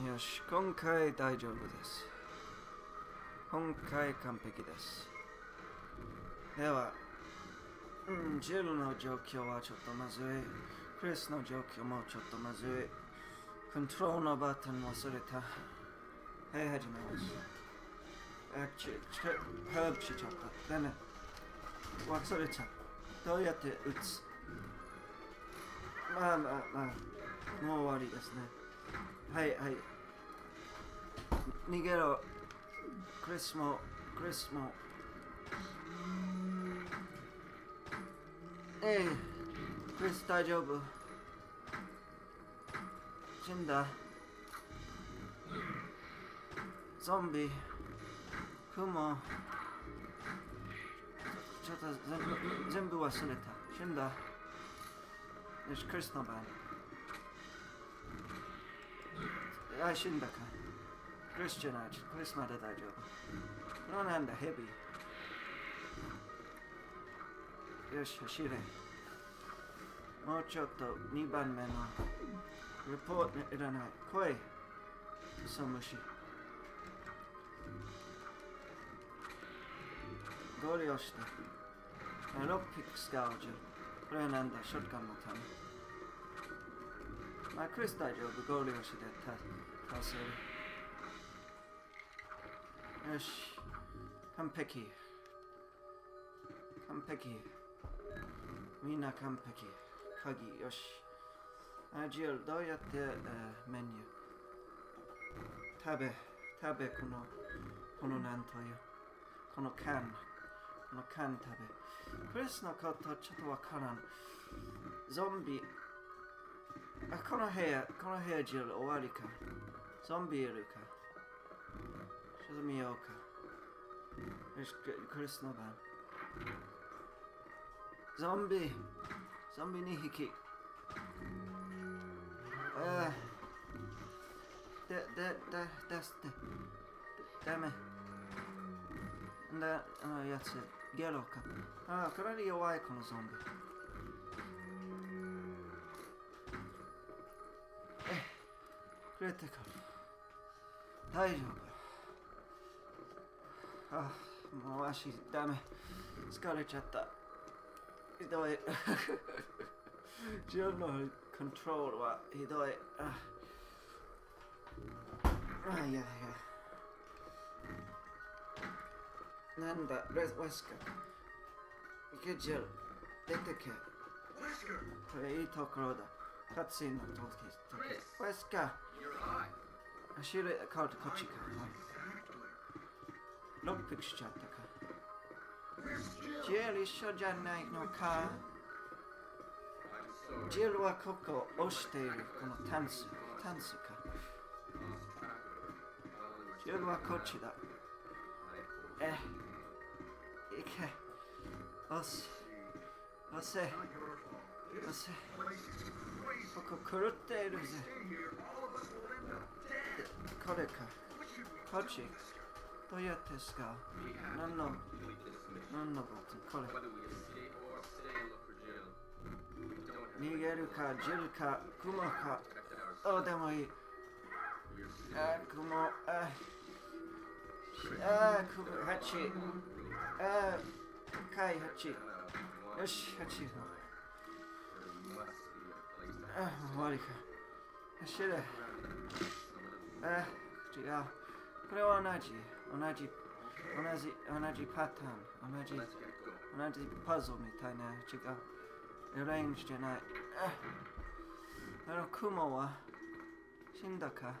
よし、今回大丈夫です。今回完璧です。では、うん、ジルの状況はちょっとまずい。クリスの状況もちょっとまずい。コントロールのバトン忘れた。はい、始めます。あ、ち、ち、ハーブしちゃった。ダメ。忘れちゃった。どうやって打つ？まあまあまあ、もう終わりですね。はいはい。逃げろ。クリスも、クリスも。ええ、クリス大丈夫。死んだ。ゾンビ。クモ。ちょっと全部全部忘れた。死んだ。よし、クリスの番。あ、死んだか。クリスじゃない、クリスまで大丈夫。これなんだ、ヘビ。よし、走れ。もうちょっと2番目のレポートいらない。来い。そう虫。ゴリ押して。あロックピック使おうじゃ。これはなんだ、ショットガンのため。まあ、クリス大丈夫、ゴールをして倒せる。よし、完璧。完璧。みんな完璧。鍵、よし。あ、ジル、どうやって、えーメニュー？食べ、食べ、この、このなんという、この缶、この缶食べ。クリスのことちょっとわからん。ゾンビ、あ、この部屋、この部屋ジル終わりか。ゾンビいるか。ちょっと見ようか。よし、ククリスの番。ゾンビ、ゾンビ2匹。ああ。で、で、で、出して。ダメ。だ、あのやつ、ゲロか。大丈夫。あ、もう足ダメ。疲れちゃった。ひどい。ジルのコントロールはひどい。あ、あいやいや。なんだ、レスウェスカ。行け、ジル。出てけ。これいいところだ。カツシーンの時。ウェスカ。走れ、カウトこっちか。ロックピックしちゃったか。ジル一緒じゃないのかジルはここを押している。このタンス。タンスか。ジルはこっちだ。え、行け。押せ。押せ。押せ。ここ狂っているぜ。これか。こっち。どうやって使う何の、何のボタンこれ。逃げるか、ジルか、クモか。どうでもいい。あ、クモ、あ、あ、クモ、ハチ。あ、かいハチ。よし、ハチ。あ、終わりか。走れ。あ、違う。これは同じ。同じ。同じ、同じパターン。同じ、同じパズルみたいな。違う。アレンジじゃない。ああの雲は死んだか？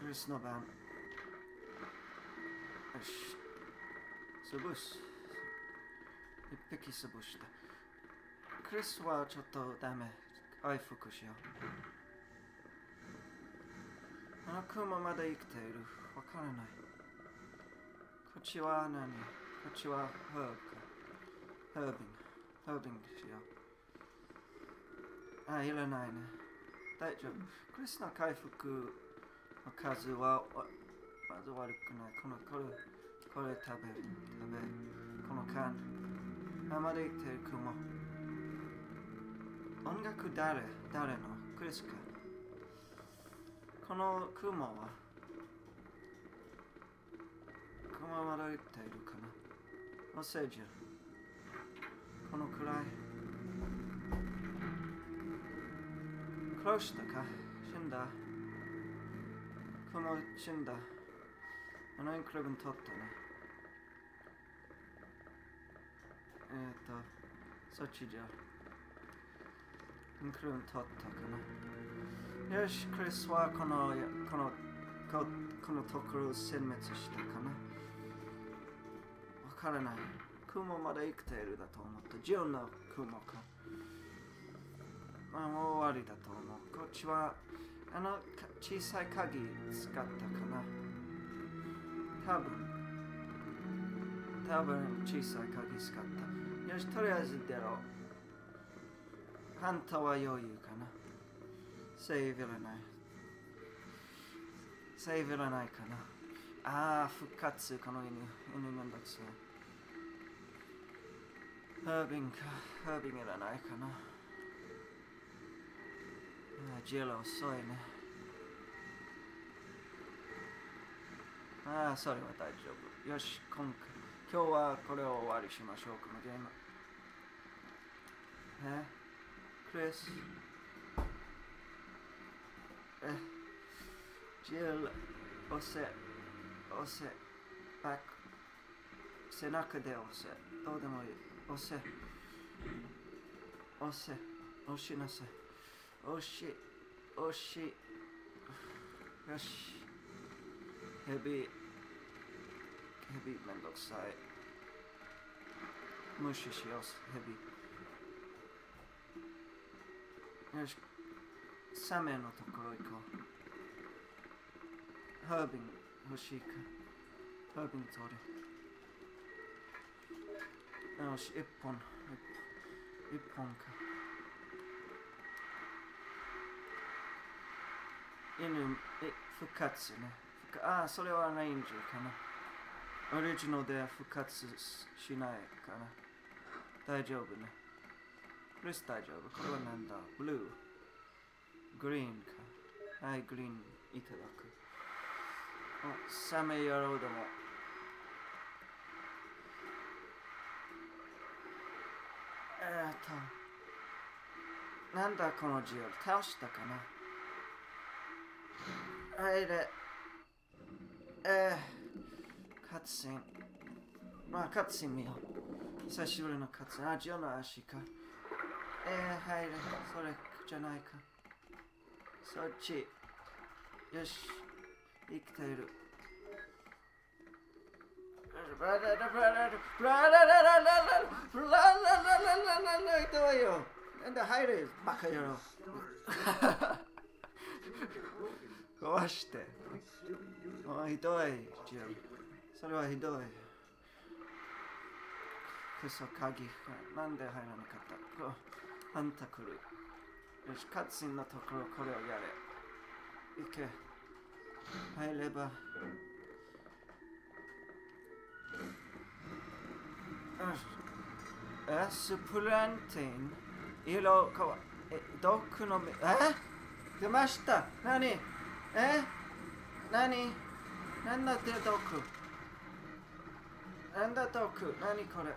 クリスの番。よし。潰す。一匹潰した。クリスはちょっとダメ。回復しよう。あの雲まだ生きている？わからない。こっちは何こっちはハーブか。ハービング。ハービングしよう。あ、いらないね。大丈夫。クリスの回復の数はまず悪くない。この、これ、これ食べる。食べ。この缶。あ、まだ生きている雲。音楽誰誰の？クリスか。この雲は？雲まだ生きているかな？おせじゃこのくらい。殺したか？死んだ。雲死んだ。あのインクレブン取ったね。えっ、ー、とそっちじゃ。クレブン取ったかな。よしクリスはこのこのここのところを殲滅したかな。わからない。雲まで生きているだと思った。ジオの雲か。まあもう終わりだと思う。こっちはあの小さい鍵使ったかな。多分。多分小さい鍵使った。よしとりあえず出ろ。うハンタは余裕かな。セーブらない。セーブらないかな。ああ復活この犬犬めんどくさいハービンか。ハービンいらな。いかなジェロ遅いね。ああそれは大丈夫。よし今回。今日はこれを終わりしましょうこのゲーム。え？クリスえジェル押せ押せバック背中で押せどうでもいよし。ヘビヘビめんどくさい無視しようヘビよしサメのところ行こう。ハービン欲しいか。ハービン取るよし一本。一本か。犬え復活ね。ああそれはレンジかな。オリジナルで復活しないかな。大丈夫ね。クリス大丈夫これはなんだ？ブルー？グリーンかはいグリーンいただくサメ野郎でもえーっとなんだこのジオ倒したかな？はいで、えー、カツシン。まあ、カツシン見よう。久しぶりのカツシン。あ、ジョの足か。えー、はいで、それじゃないか。そっち。よし、生きている。なんだ入るバカ野郎。壊して。あひどい、ジル。それはひどい。クソ鍵。なんで入らなかったあんた来る。よし、カッツンのところこれをやれ。行け。入れば。よし。え、スプランティン。色かわえ、毒のみえ？出ました。何？え？何？なんだって毒？なんだ毒？何これ？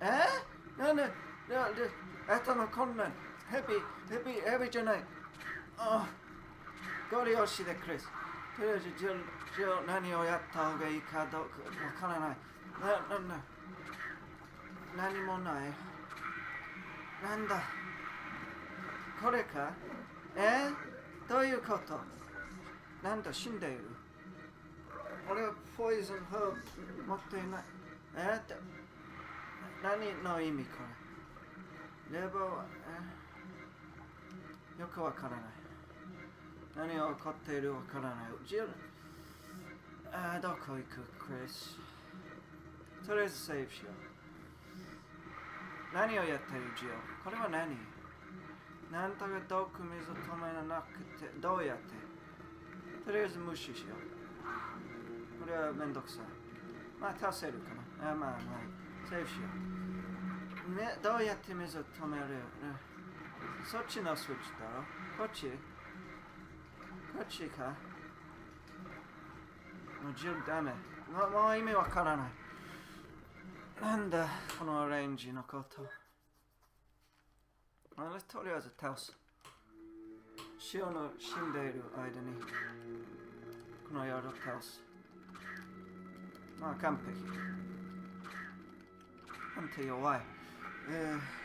え？なんででで頭こんなんヘビヘビヘビじゃない。あご利用してクリス。とりあえずジルジル何をやった方がいいかどうかわからない。な、な、な何もない。なんだ。これか？え？どういうこと？なんだ死んでいる？俺はポイズンハーブ持っていない。え？って。何の意味これ？レバーはえよくわからない。何が起こっているわからない。ジルあどこ行く？クリス。とりあえずセーブしよう。何をやってる？ジオこれは何？なんとか毒水止めなくてどうやって？とりあえず無視しよう。これはめんどくさい。まあ足せるかな。あまあまあセーフしよう、ね、どうやって水を止める、ね、そっちのスイッチだろこっちこっちかもうジルダメもうもう意味わからないなんだこのレンジのことまあとりあえず倒す塩の死んでいる間にこの夜を倒すまあ完璧なんて弱いえー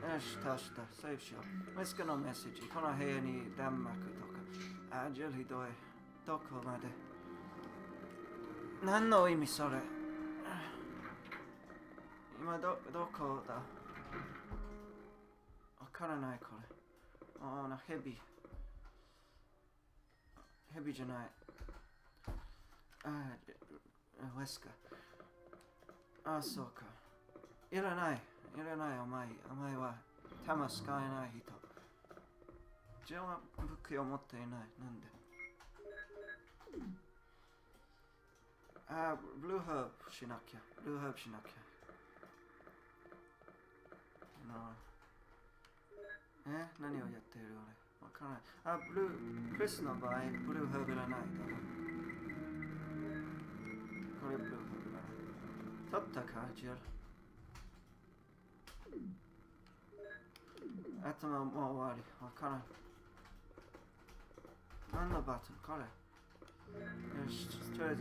よし、倒した。セーブしよう。メスカのメッセージ。この部屋に弾幕とか。あ、それ今ど、どこだわからないこれ。あ、そうか。いらない。いらない、お前。お前は弾使えない人。自分は武器を持っていない。なんで？あ、ブルーハーブしなきゃ。ブルーハーブしなきゃ。なえ？何をやっている俺？わからない。あ、ブルー、クリスの場合、ブルーハーブいらないだろ。これブルーハーブいらない。取ったか、ジェル。頭もう終わり。わからん。何のバトンこれよし、とり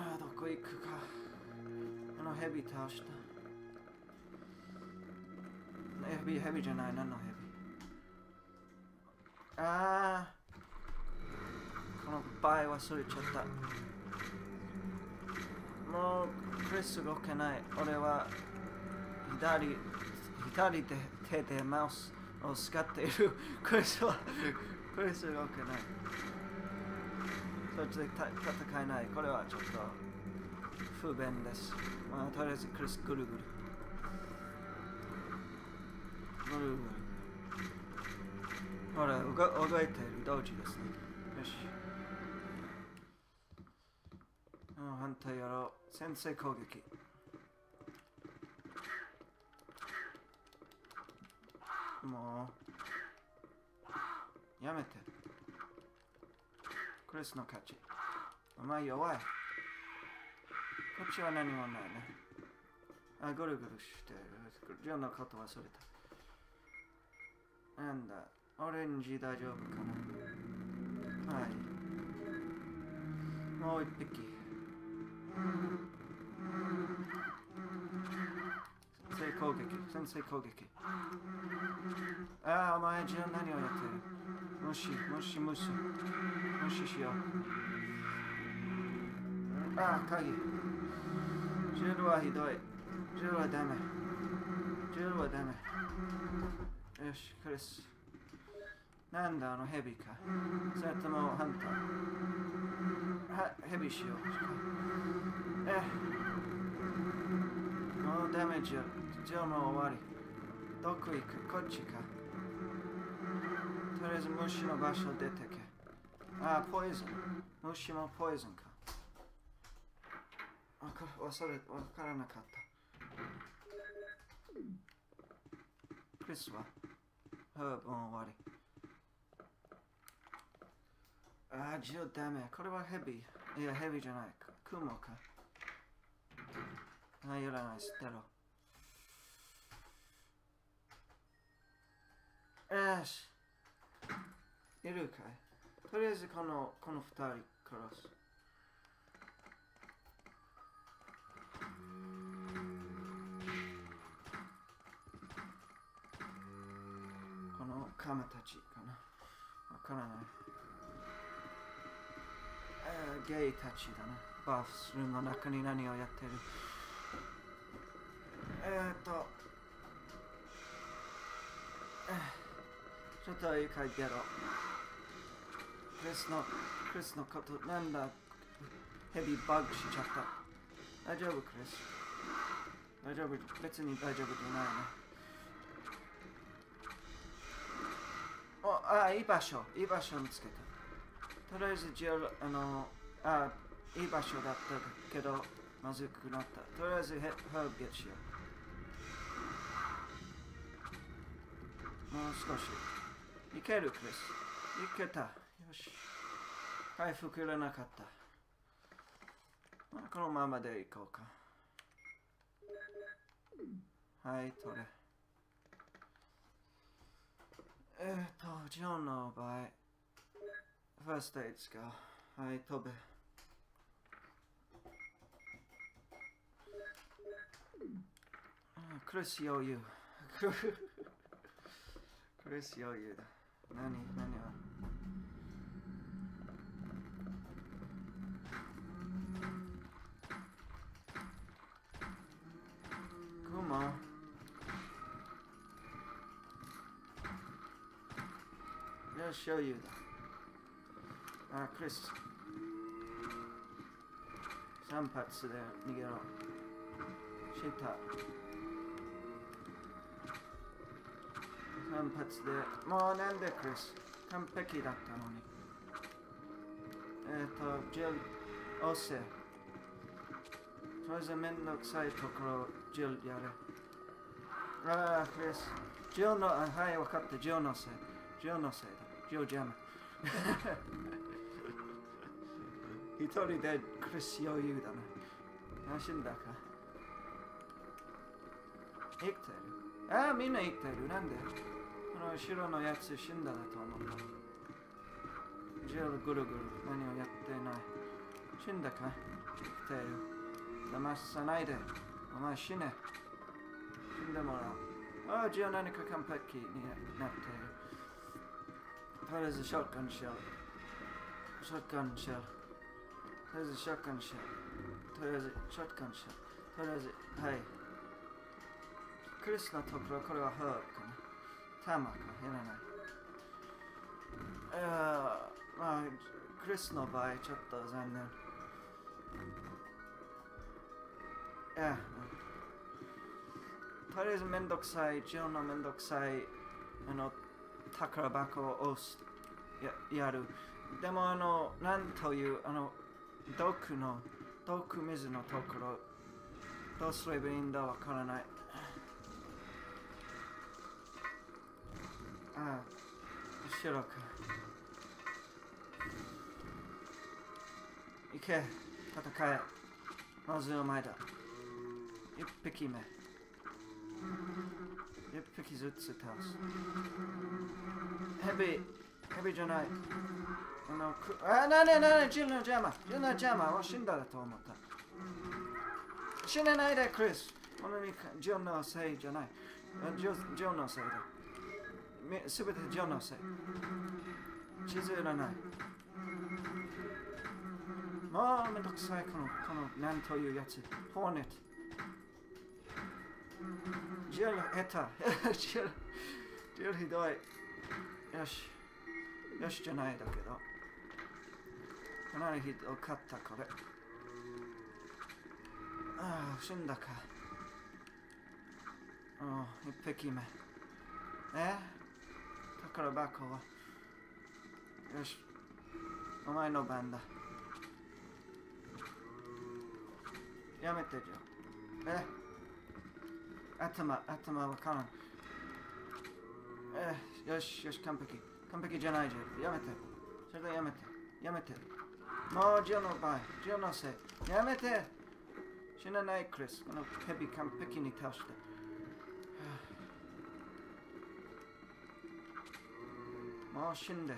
あ、ああ、どこ行くか。あのヘビ倒した。ヘビ、ヘビじゃない、何のヘビ？ああ。この場合忘れちゃった。もう、クリス動けない。俺は、左、左で手でマウスを使っている。クリスは、クリス動けない。そっちで戦えない。これはちょっと不便です。まあ、とりあえずクリスぐるぐる。ぐるぐる。ほら、うが動いてる同時ですね。よし。反対やろう。先制攻撃。もう。やめて。クリスの勝ち。お前弱い。こっちは何もないね。あ、ぐるぐるしてる。ジョンのこと忘れた。なんだ。オレンジ大丈夫かなはい。もう一匹。先制攻撃。先制攻撃。ああ、お前じゃあ何をやってる？無視、無視、無視。無視しよう。ああ、鍵。ジェルはひどい。ジェルはダメ。ジェルはダメ。よし、クリス。なんだあのヘビか。それともハンター。ヘビしよう。え。もうダメージよ。じゃあもう終わり。どこ行くこっちか。とりあえず虫の場所出てけ。あ、ポイズン。虫もポイズンか。わか忘れ、わからなかった。クリスは？ハーブも終わり。あ、ジオダメ。これはヘビ。いや、ヘビじゃないか。クモか。あ、いらない。捨てろ。よし。いるかい？とりあえずこの、この二人殺す。このカマたちかな。わからない。えーゲイたちだな。バスルームの中に何をやってる？えーっと。えーちょっと一回出ろ。クリスの、クリスのこと、なんだ、ヘビバグしちゃった。大丈夫、クリス。大丈夫別に大丈夫じゃないねおあいい場所いい場所見つけたとりあえずジェルあのあいい場所だったけどまずくなったとりあえずヘハーブゲットしようもう少しいけるクリスいけたよし回復れなかったまあこのままでいこうかはい取れえーっとジョンの場合ファーストエイド使うはい飛べあクリス余裕クリス余裕だ何何はクマよし余裕だあクリス3発で逃げろした3発でもうなんでクリス完璧だったのにえっ、とジェル押せとりあえずめんどくさいところジェルやれああクリスジェルのあはい分かったジェルのせいジェルのせいだジェルジャム一人でクリス余裕だなあ死んだか生きてるああみんな生きてるなんでこの後ろのやつ死んだだと思った。ジェルぐるぐる何をやってない。死んだか？生きてる騙さないで。お前死ね。死んでもらう。ああじゃあ何か完璧になっている。とりあえずショットガンシェルショットガンシェルとりあえずショットガンシェルとりあえずショットガンシェルとりあえずはい。クリスのところこれはハーブかな。タマかいらないあーまあクリスの場合ちょっと残念。いやとりあえずめんどくさいジョンのめんどくさいあの宝箱を押すややる。でもあのなんというあの毒の毒水のところ。どうすればいいんだわからない。ああ後ろか行け。戦え。まずお前だ。一匹目。一匹ずつ倒す。ヘビヘビじゃない。あのくあなになにジルの邪魔ジルの邪魔は死んだだと思った。死ねないでクリス。このにジョンのせいじゃない。ジョジョンのせいだ。すべてジョンのせ。い地図いらない。もうめんどくさいこのこのなんというやつ。ホーネット。ジェル下手 ジェルジェルひどい。よし。よしじゃないだけど。かなりひどかったこれ。ああ死んだか。ああ一匹目。え？宝箱はよしお前の番だやめてじゃえ頭頭わからんえー、よしよし完璧完璧じゃないじゃんやめてそれでやもう死んで。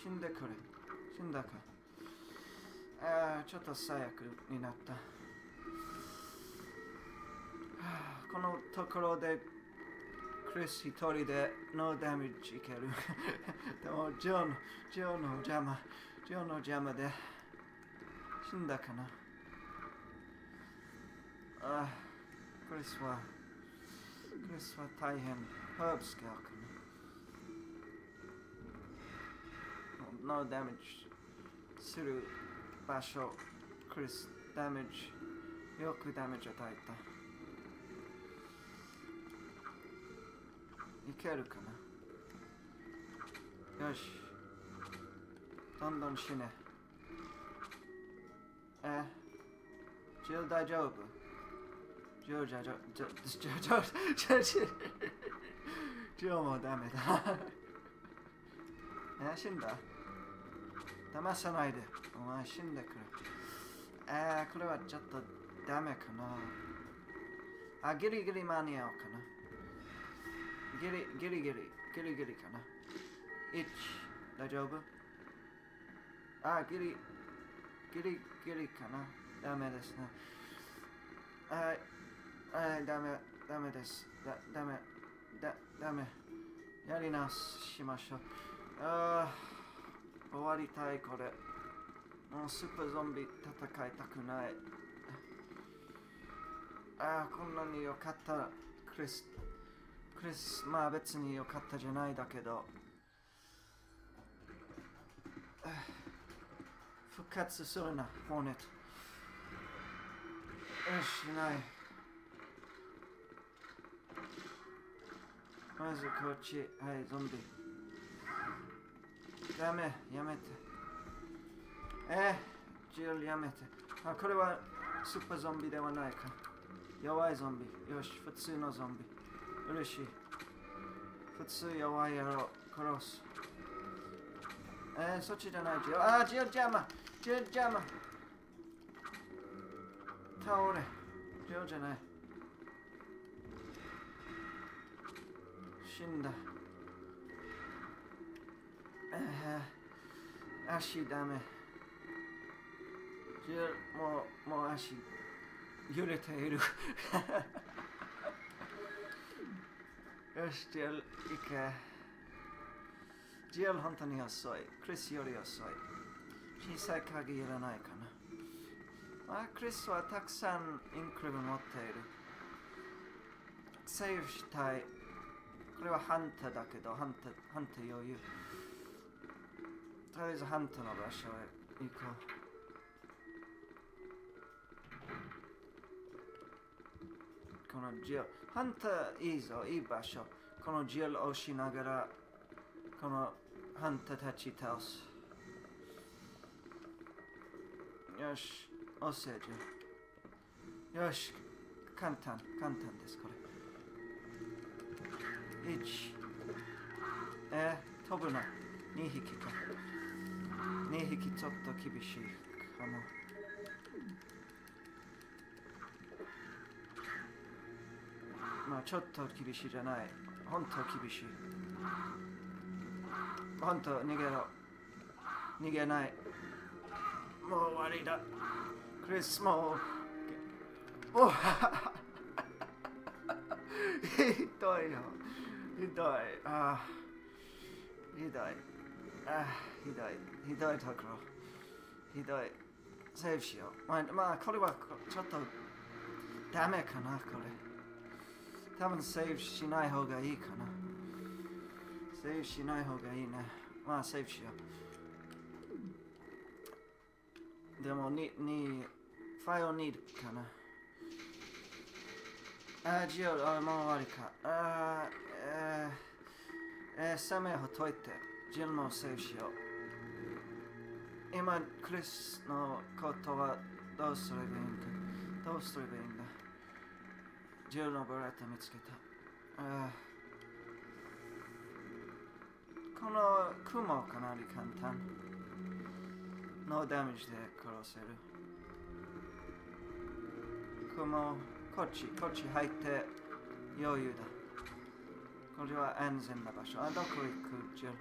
死んでくれ。死んだか。ああちょっと最悪になった。このところでクリス一人でノーダメージいける。でもジョーのジョーの邪魔。ジョーの邪魔で死んだかな。あクリスはクリスは大変。ハー no damage. Suru Basho Chris damage. Yoku damage 与えた。いけるかなよし。どんどん死ね。え、ジル大丈夫ジルじゃじゃ、じゃ、じゃ、じゃ、じゃ、じゃ、ジルもダメだ。え、死んだ騙さないで。お前死んでくれ。えー、これはちょっとダメかな。あ、ギリギリ間に合うかな。ギリギリギリギリギリかな。1大丈夫？あ、ギリギリギリかな。ダメですね。はいはいダメダメです。だダメだダメ。やり直しましょう。あー。終わりたいこれ。もうスーパーゾンビ戦いたくない。ああこんなに良かった。クリスクリスまあ別に良かったじゃないだけど。復活するなホーネット。よしない。まずこっち。はいゾンビ。ダメやめて。え、ジルやめて。あこれはスーパーゾンビではないか。弱いゾンビよし普通のゾンビ嬉しい。普通弱い野郎。殺す。えー、そっちじゃない。ジルあジル邪魔。ジル邪魔。倒れ。ジルじゃない。死んだ、足ダメジルもうもう足揺れているよしジル行けジル本当に遅いクリスより遅い小さい鍵いらないかなまあクリスはたくさんインクリブ持っているセーブしたいこれはハンターだけどハンターハンター余裕とりあえずハンターの場所へ行こう。このジルハンターいいぞいい場所。このジルをしながらこのハンターたち倒す。よし押せジよし簡単簡単ですこれ。1えー、飛ぶな。2匹か。2匹ちょっと厳しいかも。まあちょっと厳しいじゃない。本当厳しい。本当逃げろ。逃げない。もう終わりだ。クリスも。うお ひどいよ。ひどい。ああ。ひどい。ああひどいひどいところひどいセーフしようまあ、まあ、これはちょっとダメかなこれ多分セーブしない方がいいかな。セーブしない方がいいね。まあセーブしよう。でもに、に、ファイルニードかな。あ、ジオ、あ、もう終わりか。あ、えー、えー、サメほといて。ジルもセーブしよう。今、クリスのことはどうすればいいんか。どうすればいいんだ？ジルのブレット見つけた。あこの雲かなり簡単。ノーダメージで殺せる。雲、こっち、こっち入って余裕だ。これは安全な場所。あ、どこ行く？ジル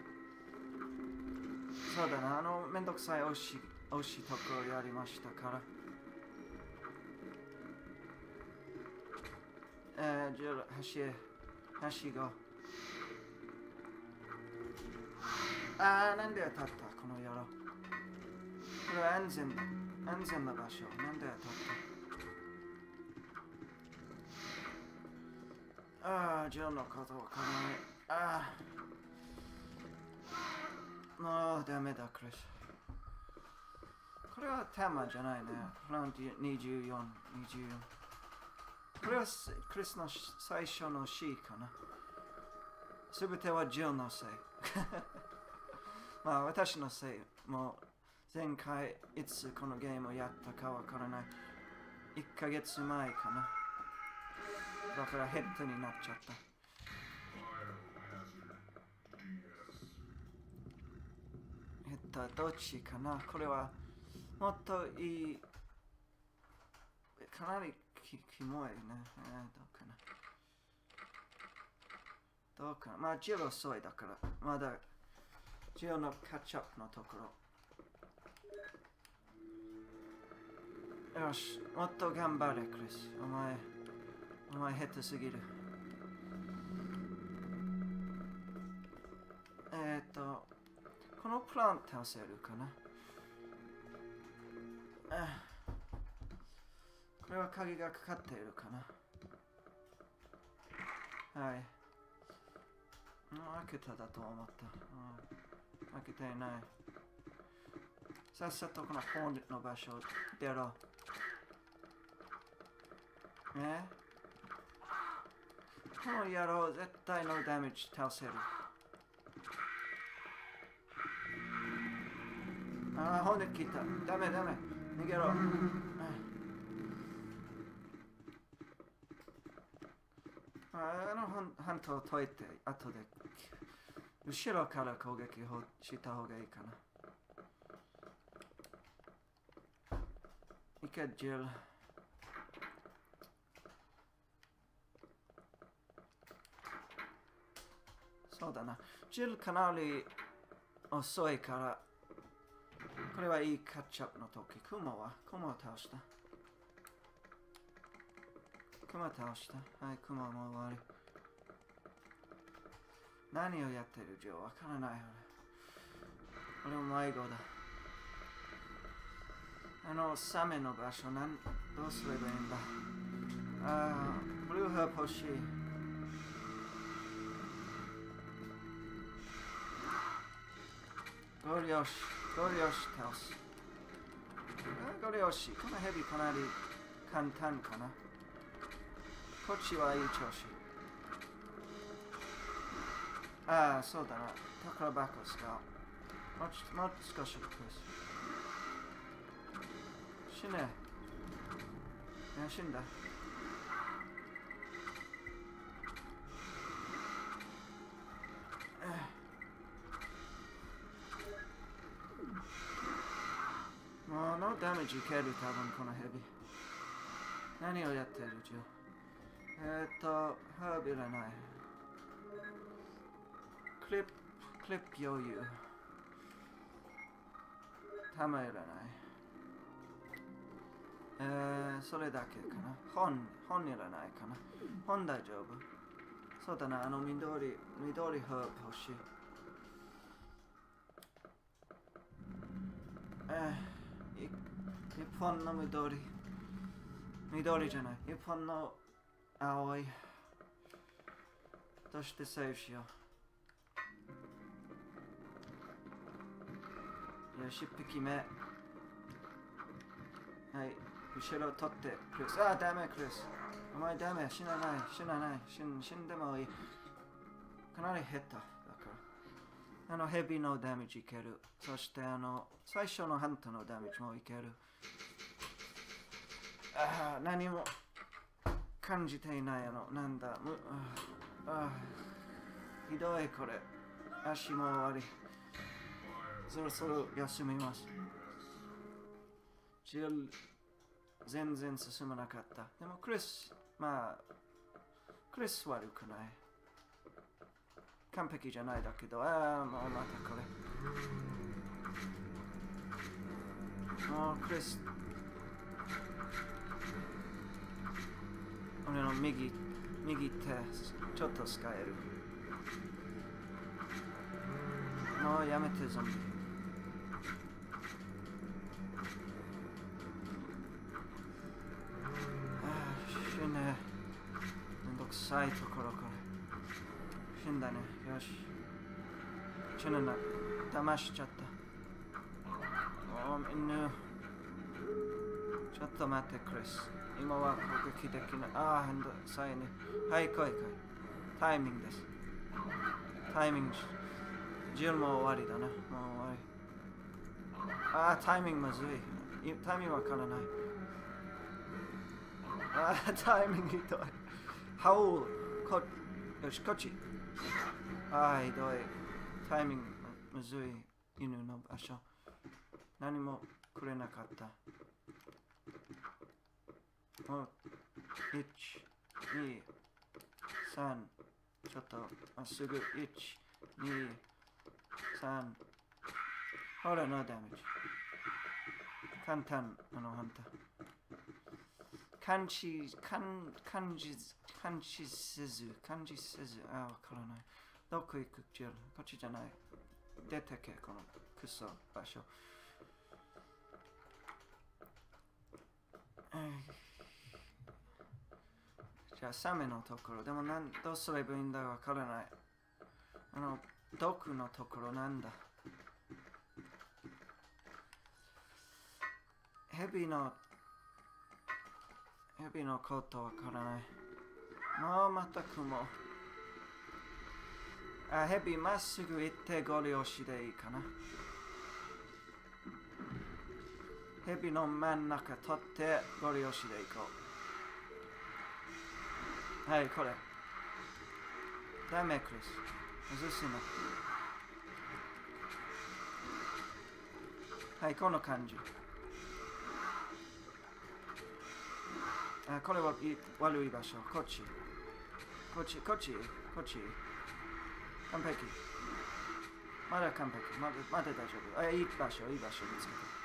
そうだな、あの、めんどくさい惜しい、惜しところやりましたから。えー、じゃあ、橋へ、橋が。あー、なんで当たった？この野郎。これは安全、安全な場所。なんで当たった？ああ、ジョーのことわからない。ああ。もうダメだ、クリス。これはタマじゃないね。フランティ24、24。これはクリスの最初の C かな。すべてはジルのせい。まあ私のせいもう前回いつこのゲームをやったかわからない。1ヶ月前かな。だからヘッドになっちゃった。どっちかなこれはもっといい。かなりきキモいね。えー、どうかな。どうかなまあ、ジロ遅いだから。まだ、ジロのキャッチアップのところ。よし、もっと頑張れ、クリス。お前、お前下手すぎる。プラン倒せるかなこれは鍵がかかっているかなはい。開けただと思った。開けていない。さっさとこの本の場所を出ろう。ねこの野郎絶対のダメージ倒せる。ああ、本で来た。ダメダメ。逃げろ。あのハントを解いて、後で後ろから攻撃をした方がいいかな。いけ、ジル。そうだな。ジルかなり遅いから、これはいいカッチアップの時。クマは？クマを倒した。クマ倒した。はい、クマも終わり。何をやってるジョーわからない俺。俺も迷子だ。あの、サメの場所、なんどうすればいいんだ？ああ、ブルーハープ欲しい。ゴリ押し、ゴリ押し倒す。ゴリ押し、このヘビかなり簡単かな？こっちはいい調子。ああ、そうだな。宝箱使う。もう、もう少しです。死ね。死んだ。ダメージ受ける、多分このヘビ。何をやってる、ジョー？えっ、ー、と、ハーブいらない。クリップ、クリップ余裕。玉いらない。えー、それだけかな。本、本いらないかな。本大丈夫。そうだな、あの緑、緑ハーブ欲しい。えー、一本の緑。緑じゃない。一本の青い。そしてセーフしよう。よし、1匹目。はい。後ろを取って、クリス。あ、ダメ、クリス。お前ダメ、死なない、死なない、死ん死んでもいい。かなり減った。だから。あの、ヘビのダメージいける。そして、あの、最初のハントのダメージもいける。ああ、何も。感じていないの。なんだ？むあひどいこれ。足も終わり。そろそろ休みます。ジル、全然進まなかった。でもクリス、まあ、クリス悪くない。完璧じゃないだけど、ああ、もうまたこれ。もうクリス、俺の右、右手、ちょっと使える。もうやめて、ゾンビ。ああ、死ね。めんどくさいところこれ。死んだね。よし。死ぬな。騙しち。ょっと待って、クリス。今は攻撃できない。ああ、変だ。最後に。はい、来い来い。タイミングです。タイミングジルも終わりだなもう終わりあータイミングむずいタイミングわからないあータイミングひどいハウルこよしこっちあーひどいタイミングむずい犬の場所何もくれなかった。お1 2 3ちょっとまっすぐ。1 2 3ほらノーダメージ簡単あの本当感知感感じ感知せず。感じせず。あわからない。どこ行くジェルこっちじゃない。出てけこのクソ場所。じゃあサメのところ。でもなんどうすればいいんだわからない。あの毒のところなんだ。蛇の蛇のことわからない。もうまた雲。あ蛇まっすぐ行ってゴリ押しでいいかな。蛇の真ん中取ってゴリ押しでいこう。はいこれ。ダメクリス。外すなはいこの感じあこれはい悪い場所。こっち。こっち。こっち？こっち？完璧。まだ完璧。まだまだ大丈夫。あいい場所いい場所見つけた。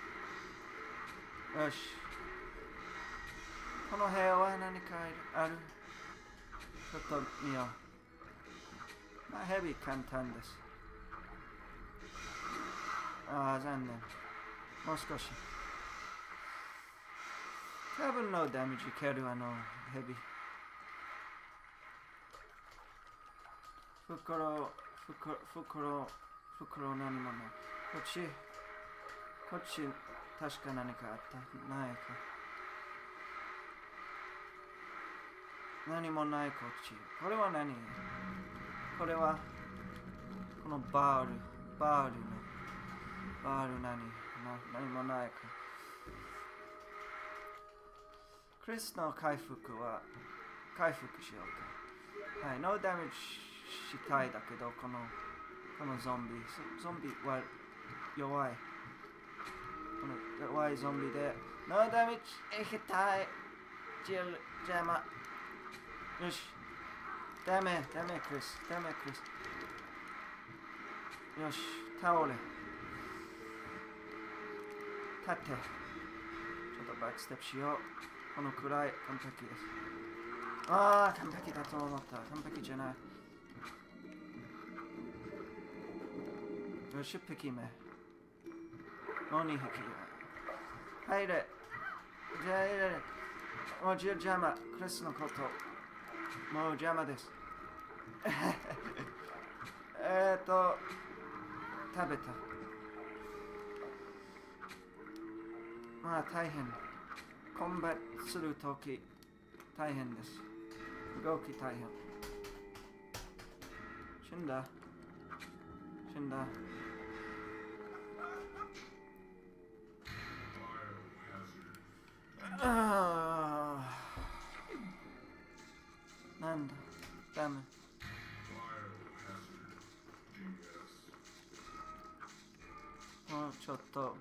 よし。この部屋は何かある？ちょっと見よう。まあヘビ簡単です。ああ残念。もう少し。多分のダメージ蹴るあのヘビ。袋袋袋袋何もないこっちこっち確か何かあった？ないか。何もないこっちこれは何？これはこのバール。バールのバール何？な何もないか。クリスの回復は回復しようか。はいノーダメージしたいだけどこのこのゾンビゾンビは弱いこの弱いゾンビでノーダメージいきたいジル邪魔よしダメダメクリスダメクリスよし倒れ立ってちょっとバックステップしようこのくらい完璧ですああ完璧だと思った完璧じゃないよし、1匹目。もう2匹入れ。じゃあ入れ。もうじゃ邪魔。クリスのこと。もう邪魔です。えっと、食べた。まあ大変。コンバットするとき大変です。動き大変。死んだ。死んだ。あーなんだダメもうちょっとちょ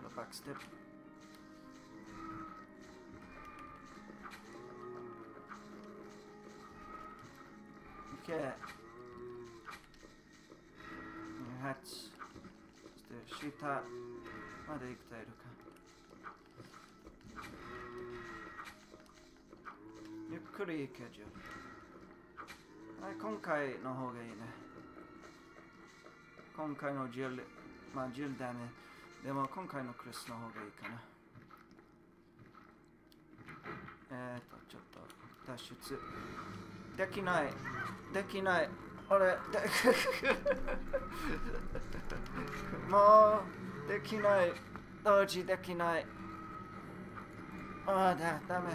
っとバックステップ OK 8そして下まで生きているか？ゆっくり行けじゃはい今回の方がいいね。今回のジルまあジルだね。でも今回のクリスの方がいいかな。えっ、ー、とちょっと脱出。できない。できない。俺で もうできない同時できないああだダメ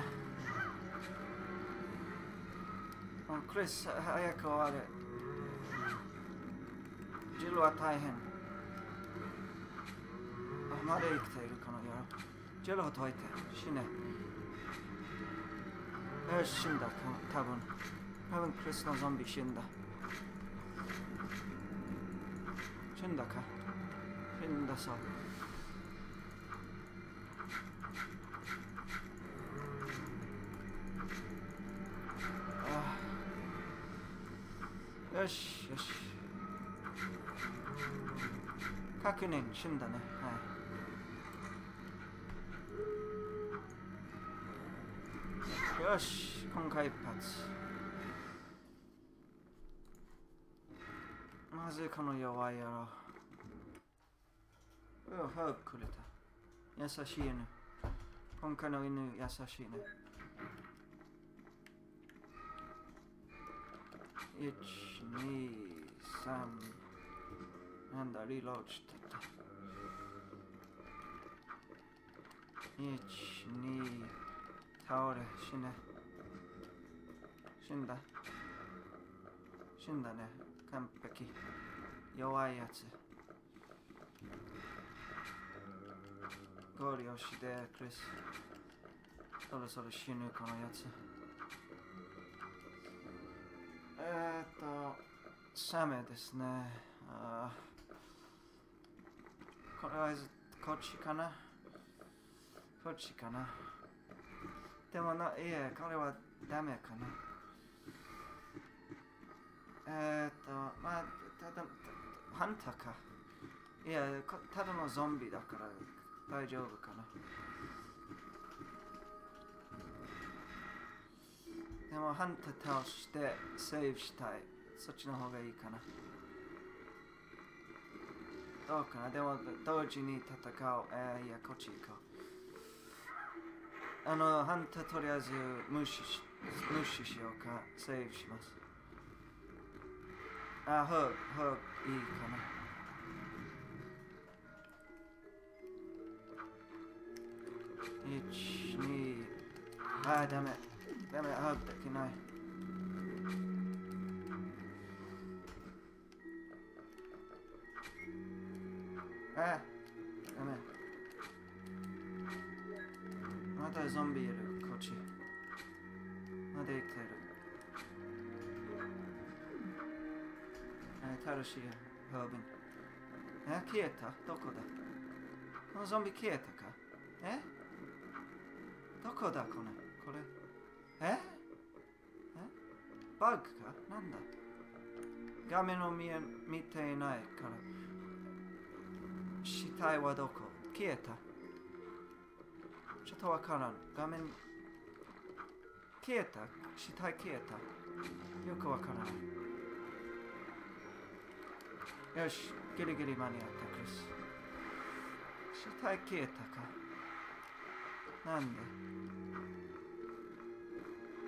あクリス、早く終われ。ジルは大変。あまだ生きているこの野郎。ジルを解いて死ね。よし、死んだ、多分。多分クリスのゾンビ死んだ。死んだか死んだそう。あよしよし。確認死んだね。はい。よし今回一発。まずこの弱い野郎。うわハーブくれた優しい犬今回の犬優しいね1、2、3なんだ、リロードしてた。1、2、倒れ、死ね。死んだ。死んだね。完璧。弱いやつ。ゴリ押しで、クリス。そろそろ死ぬ、このやつ。えーっと、サメですね。あーこれはずこっちかな？こっちかな？でもな、いえ、これはダメかな。えーっと、まあ、ただ、ハンターか。いや、ただのゾンビだから大丈夫かな。でもハンター倒してセーブしたい。そっちの方がいいかな。どうかなでも同時に戦う。えー、いや、こっち行こう。あの、ハンターとりあえず無視し無視しようか。セーブします。あ、ホーグ、ホーグ、いいかな。1、2、あ、ダメ。ダメ、ハーグできない。あ、ダメ。またゾンビいる、こっち。こだこのゾンビ消ええどこだこれこれ。え？え？バグか？なんだ？画面を見え見ていないから。死体はどこ？消えた？ちょっとわからん。画面。消えた？死体消えた？よくわからないよし。ギリギリ間に合った。クリス。死体消えたか？なんで？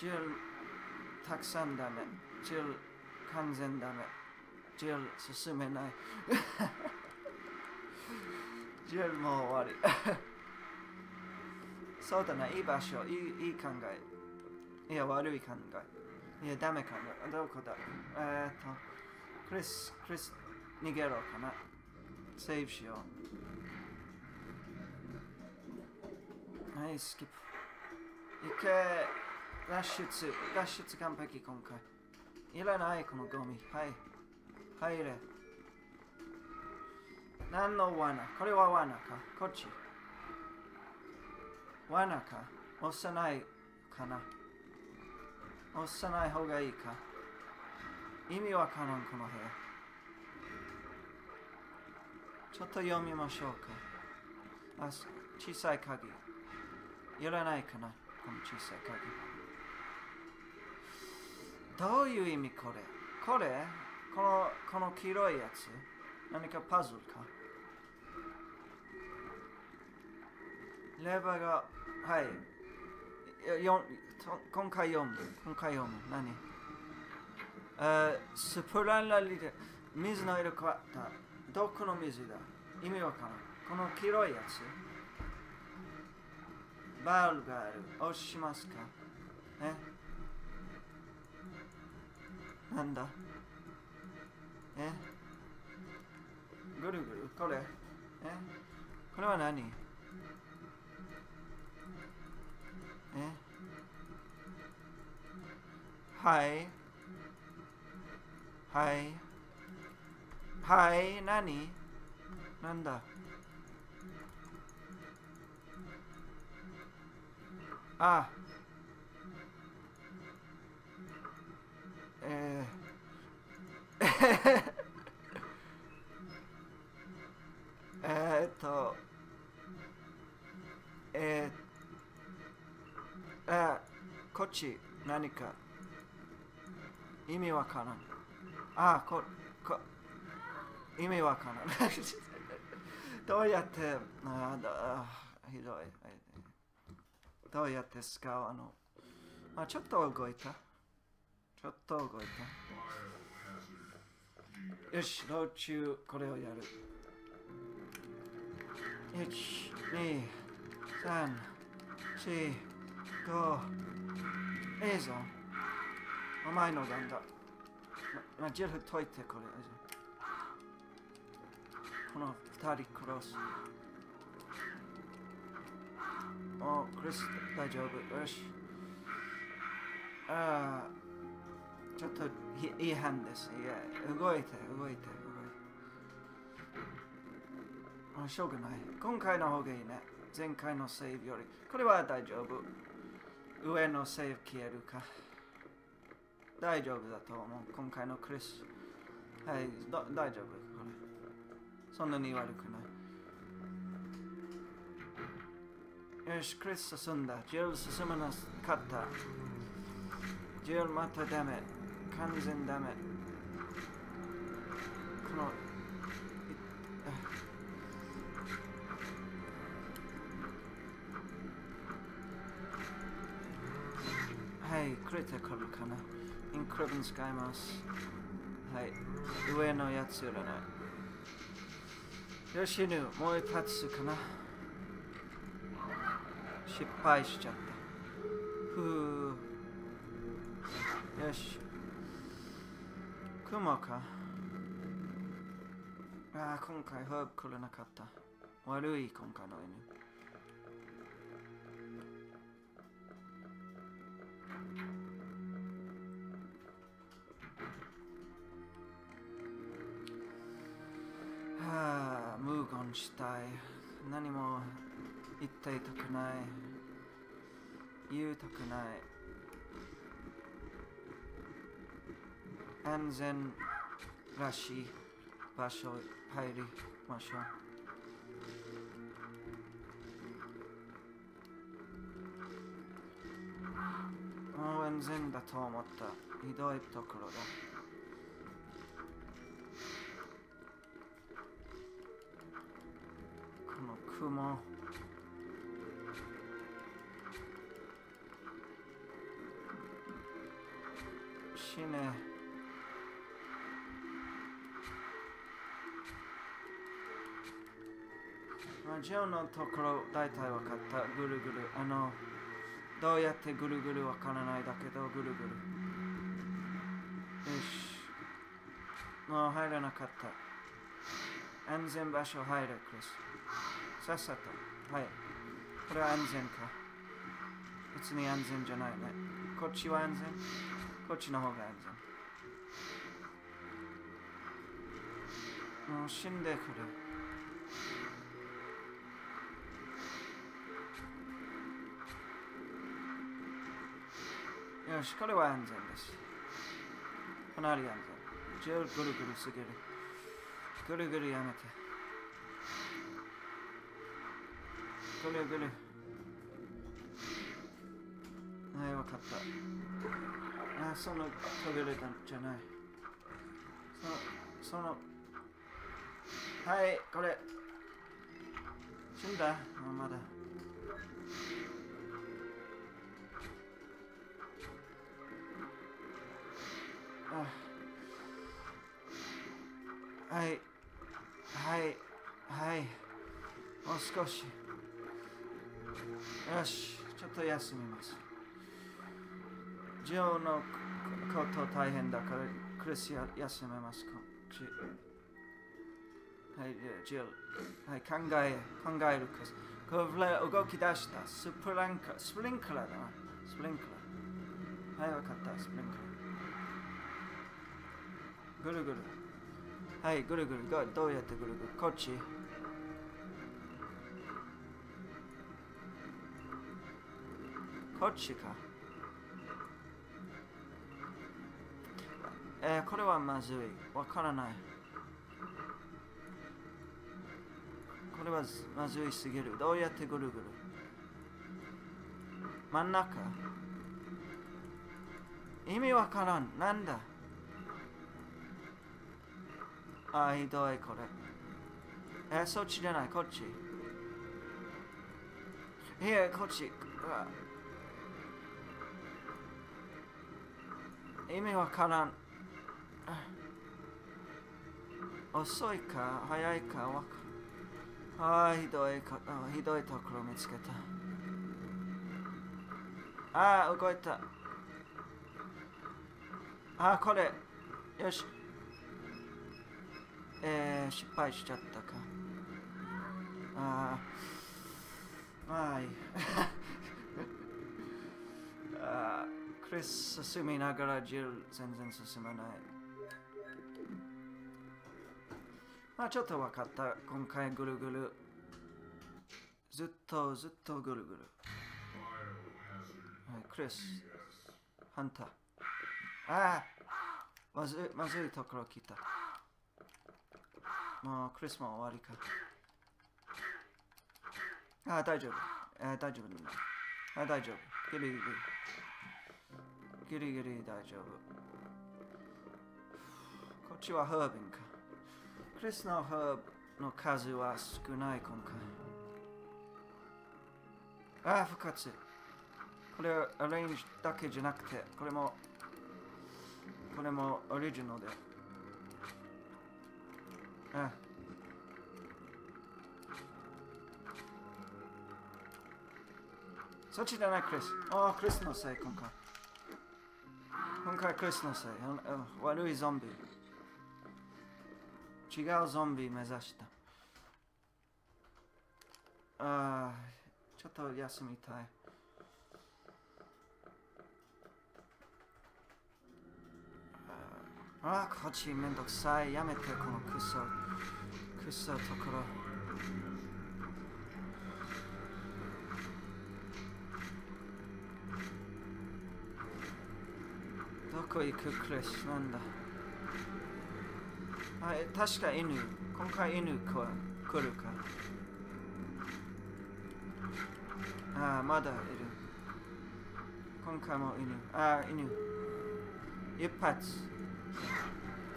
みんなは終わり生きているか死んでもらおう死んでもらおう死んでもらおうああああ簡単ですあクリスちょっとダメハーブジルたくさんダメジル完全ダメジル進めないジルもう終わりそうだねいい場所いいいい考えいや悪い考えいやダメ考えどこだえー、っとクリスクリス逃げろかなセーブしようはいスキップ一回脱出脱出完璧今回。いらないこのゴミ。はい。入れ。何の罠？これは罠か。こっち。罠か？押さないかな。押さない方がいいか。意味わからんこの部屋。ちょっと読みましょうか。あ小さい鍵。いらないかな？この小さい鍵。どういう意味これ？これ？このこの黄色いやつ？何かパズルか？レバーがはい。今回読む。今回読む。何？スプランラリで水の色変わった。どこの水だ。意味わからん。この黄色いやつ？バールがある。押しますか？えなんだ？え？ぐるぐるこれ。え？これは何？え？はい。はい。はい何？なんだ？あ。えー、えーっとえー、あこっち何か？意味わからんあここ意味わからんどうやってあだひどい。どうやって使う？あのまあちょっと動いた。ちょっと動いたよし道中これをやる。1 2 3 4 5いいぞ。お前の番だま、ま、ジェル解いてこれ。この二人殺す。おクリス大丈夫。よし。ああちょっといい判です。いや動いて動いて動いて。あしょうがない。今回の方がいいね。前回のセーブより。これは大丈夫。上のセーブ消えるか。大丈夫だと思う。今回のクリス。はい大丈夫。これ。そんなに悪くない。よし、クリス進んだ。ジェル進まなかった。ジェルまたダメ。完全ダメ。この、はい、クリティカルかな。インクリブン使います。はい、上のやついらない。よし、ぬ、もう一発かな。失敗しちゃった雲かああ今回ハーブ来れなかった。悪い今回の犬。はあ無言したい。何も言っていたくない。言いたくない。安全らしい場所入りましょう。もう安全だと思った。ひどいところだ。ジョーのところ大体分かったぐるぐる。あのどうやってぐるぐるわからないだけどぐるぐる。よし。もう入らなかった。安全場所入れクリス。さっさと。はい。これは安全か。別に安全じゃないね。こっちは安全。こっちの方が安全。もう死んでくる。よしこれは安全ですかなり安全。ジェルぐるぐるすぎる。ぐるぐるやめて。ぐるぐる。はいわかった。あその途切れたんじゃない。そのその。はいこれ。死んだ。まだ。はい。はい。はい。もう少し。よし。ちょっと休みます。ジョーのこと大変だからクリスや休めますか？ジはいジルはい考え考えるクリスこれ動き出した。スプリンクスプリンクラーだな。スプリンクラー。はい分かった。スプリンクラー。ぐるぐるはいぐるぐるどどうやってぐるぐる？こっちこっちかえー、これはまずい。わからない。これはまずいすぎる。どうやってぐるぐる？真ん中意味わからん。なんだ？あ、ひどいこれ。え、そっちじゃない、こっち。いや、こっち。意味わからん。遅いか早いかわかああ、ひどいかあひどいところ見つけた。ああ、動いた。ああ、これ。よし。えー、失敗しちゃったか。ああ、まあいい。あクリス進みながらジル全然進まない。まあちょっと分かった。今回ぐるぐる。ずっとずっとぐるぐる。はい、クリス。ハンター。ああまずい、まずいところ来た。もうクリスも終わりか。ああ、大丈夫。あ大丈夫。あ大丈夫。ギリギリ。ギリギリ大丈夫。こっちはハービンか。クリスのハーブの数は少ない今回。ああ、復活。これはアレンジだけじゃなくて、これも、これもオリジナルで。Ah. อ่ะ Co ci da na Chris? O, Christno se, konka. Konka je Christno se. Eh, Valuji zombi. Čigav zombi me zašta. Uh, eh, čo to ja som i? あ。あ、こっちめんどくさい。やめて、このクソ。クソところ。どこ行くクリスなんだあ、え確か犬。今回犬こ来るか。ああ、まだいる。今回も犬。ああ、犬。一発。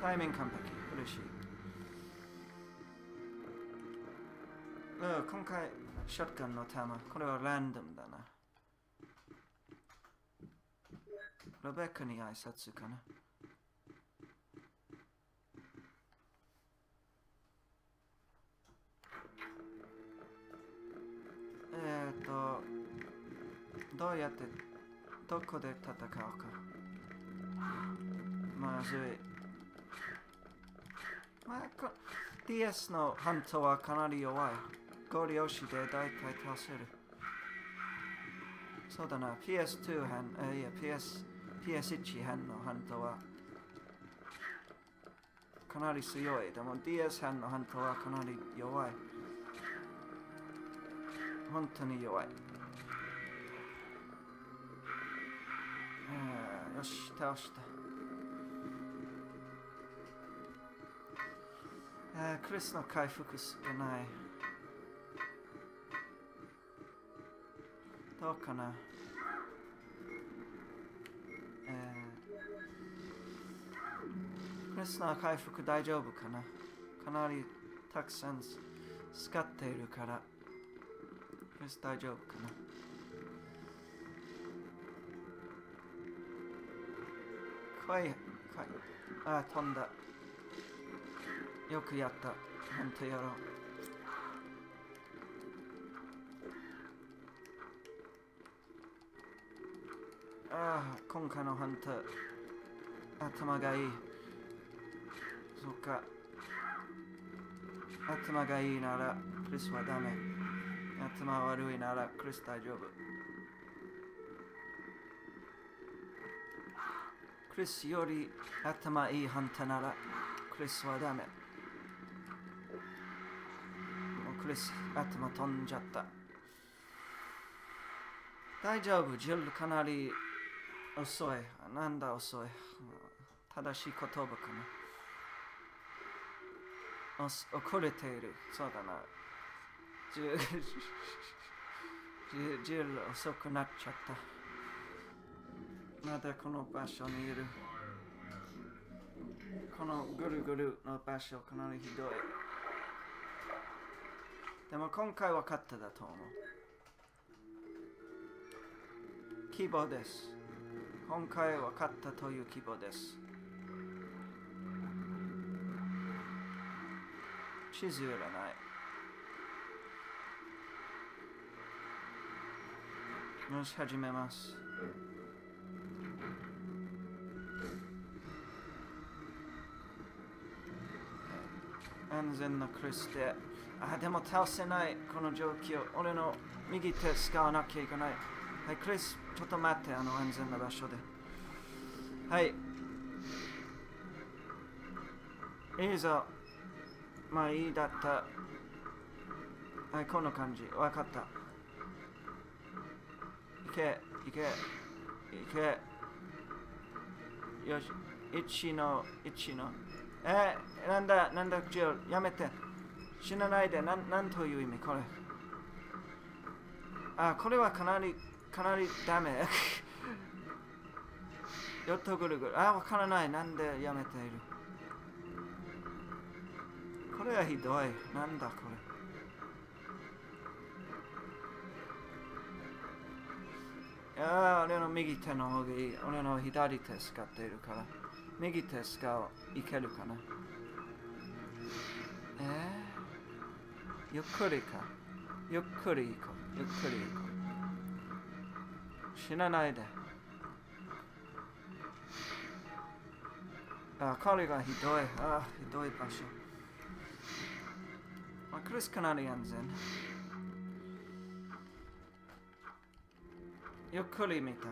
タイミング完璧。嬉しい。うん、今回、ショットガンの弾。これはランダムだな。レベッカに挨拶かな。えっ、ー、と、どうやって、どこで戦うか。まずい。まあ、こ DS のハントはかなり弱い。ゴリ押しで大体倒せる。そうだな、PS2 編、えー、いや、PS、PS1 編のハントはかなり強い。でも DS 編のハントはかなり弱い。本当に弱い。よし、倒した。えークリスの回復少ない。どうかな？えーリスナー回復大丈夫かな？かなりたくさん使っているから。クリス大丈夫かな？来い、来い。ああ、飛んだ。よくやった。ほんとやろう。ああ、今回のハンター、頭がいい。そっか。頭がいいなら、クリスはダメ。頭悪いなら、クリス大丈夫。クリスより頭いいハンターなら、クリスはダメ。もうクリス、頭飛んじゃった。大丈夫、ジルかなり遅い。なんだ遅い。正しい言葉かな。遅れている。そうだな。ジル、ジジル遅くなっちゃった。まだこの場所にいる。このぐるぐるの場所かなりひどい。でも今回は勝っただと思う。希望です。今回は勝ったという希望です。地図いらない。よし、始めます。安全なクリスで。あ、でも倒せない、この状況。俺の右手使わなきゃいけない。はい、クリス、ちょっと待って、あの安全な場所で。はい。いいぞ。まあいいだった。はい、こんな感じ。わかった。いけ、いけ、いけ。よし、1の、1の。えー、なんだ、なんだ、ジル、やめて。死なないで、なん、なんという意味、これ。あ、これはかなり、かなりダメ。よっとぐるぐる。あ、わからない。なんでやめている？これはひどい。なんだこれ？いやー俺の右手の方がいい。俺の左手使っているから。右手使う。いけるかな？えー、ゆっくりか。ゆっくり行こう。ゆっくり行こう。死なないで。あ、彼がひどい。あ、ひどい場所。まあ、クリスかなり安全。ゆっくりみたい。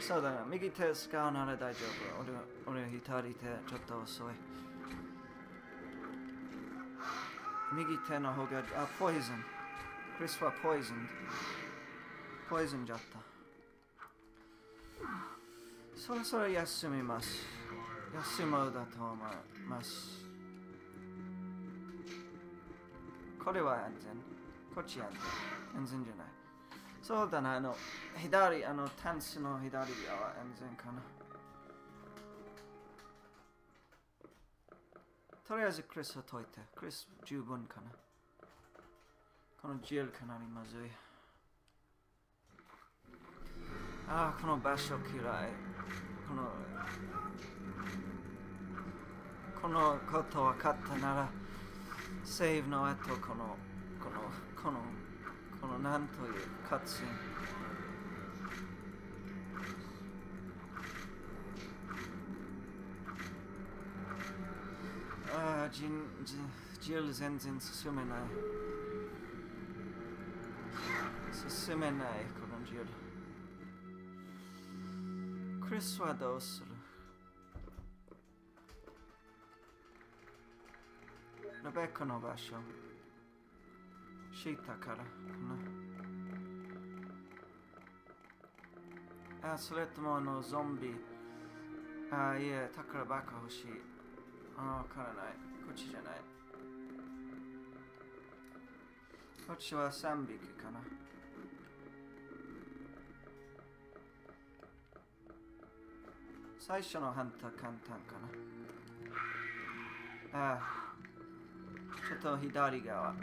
そうだな。右手使うなら大丈夫。俺は俺は左手ちょっと遅い。右手の方が、あ、ポイズン。クリスはポイズン。ポイズンじゃった。そろそろ休みます。休むだと思います。これは安全。こっち安全。安全じゃない。そうだな、あの、左、あの、タンスの左は安全かな。とりあえずクリスを解いて。クリス十分かな。このジェルかなりまずい。ああ、この場所嫌い。この、このこと分かったなら、セーブの後、この、この、この、このなんというカッツン。ああ、ジン、ジジル全然進めない。進めない、このジル。クリあ、あのゾンビ。あ、いえ、宝箱欲しい。あ、わからない。こっちじゃない。こっちは3匹かな。最初のハンター簡単かな。あちょっと左側。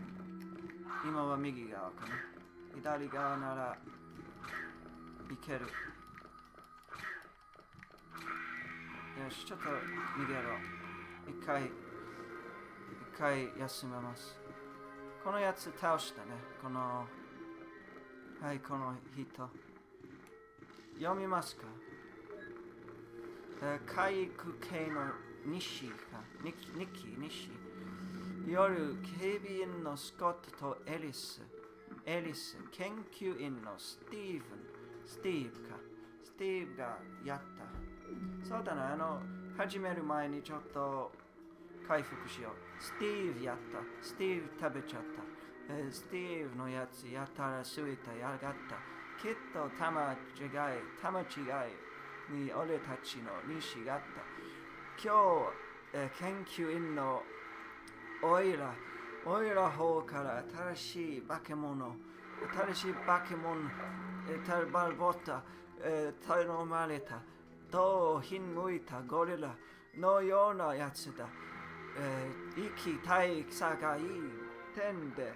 今は右側かな。左側ならいける。よし、ちょっと逃げろ。一回、一回休めます。このやつ倒したね。この、はい、この人。読みますか？えー回復系の西か。ニキ、ニキ、西。夜、警備員のスコットとエリス。エリス、研究員のスティーブン。スティーブか。スティーブがやった。そうだな、あの、始める前にちょっと回復しよう。スティーブやった。スティーブ食べちゃった。えースティーブのやつやたらすいたやがった。きっと玉違い、玉違いに俺たちの西があった。今日、えー研究員のオイラ、オイラ方から新しい化け物、新しい化け物、えータルバルボッタ、えー頼まれた、どうひんむいたゴリラのようなやつだ。えー、息体さがいい点で、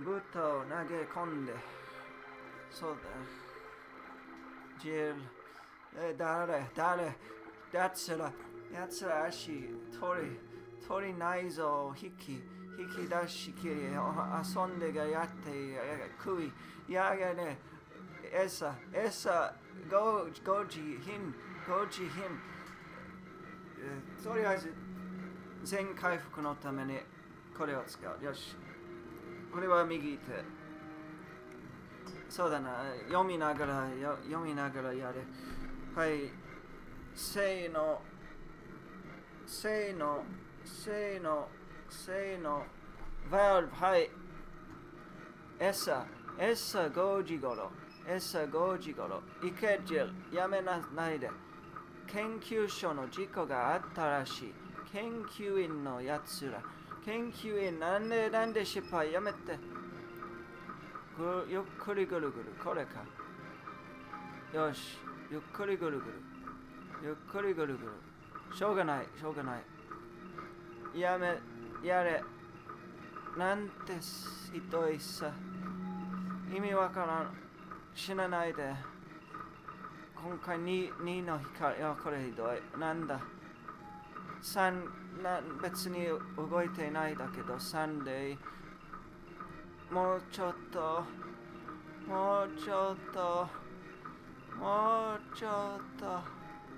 ぶっと投げ込んで、そうだ。ジル、えー、誰、誰、やつら、やつら足、鳥、鳥内臓を引き、引き出しきり、遊んでがやって、食い、やがね、餌、餌、5, 5時品、5時品、えーとりあえず、全回復のためにこれを使う。よし。これは右手。そうだな。読みながら、読みながらやれ。はい。せーの。せーの。せーの。せーの。バルブ、はい。餌。餌5時頃。餌5時頃。イケジル、やめなないで。研究所の事故があったらしい。研究員のやつら。研究員、なんで、なんで失敗やめて。ぐゆっくりぐるぐる、これか。よし、ゆっくりぐるぐる。ゆっくりぐるぐる。しょうがない、しょうがない。やめ、やれ。なんてひどいさ。意味わからん。死なないで。今回 2, 2の光、いや、これひどい。なんだ。3な別に動いてないだけど3でもうちょっと。もうちょっと。もうちょっと。あ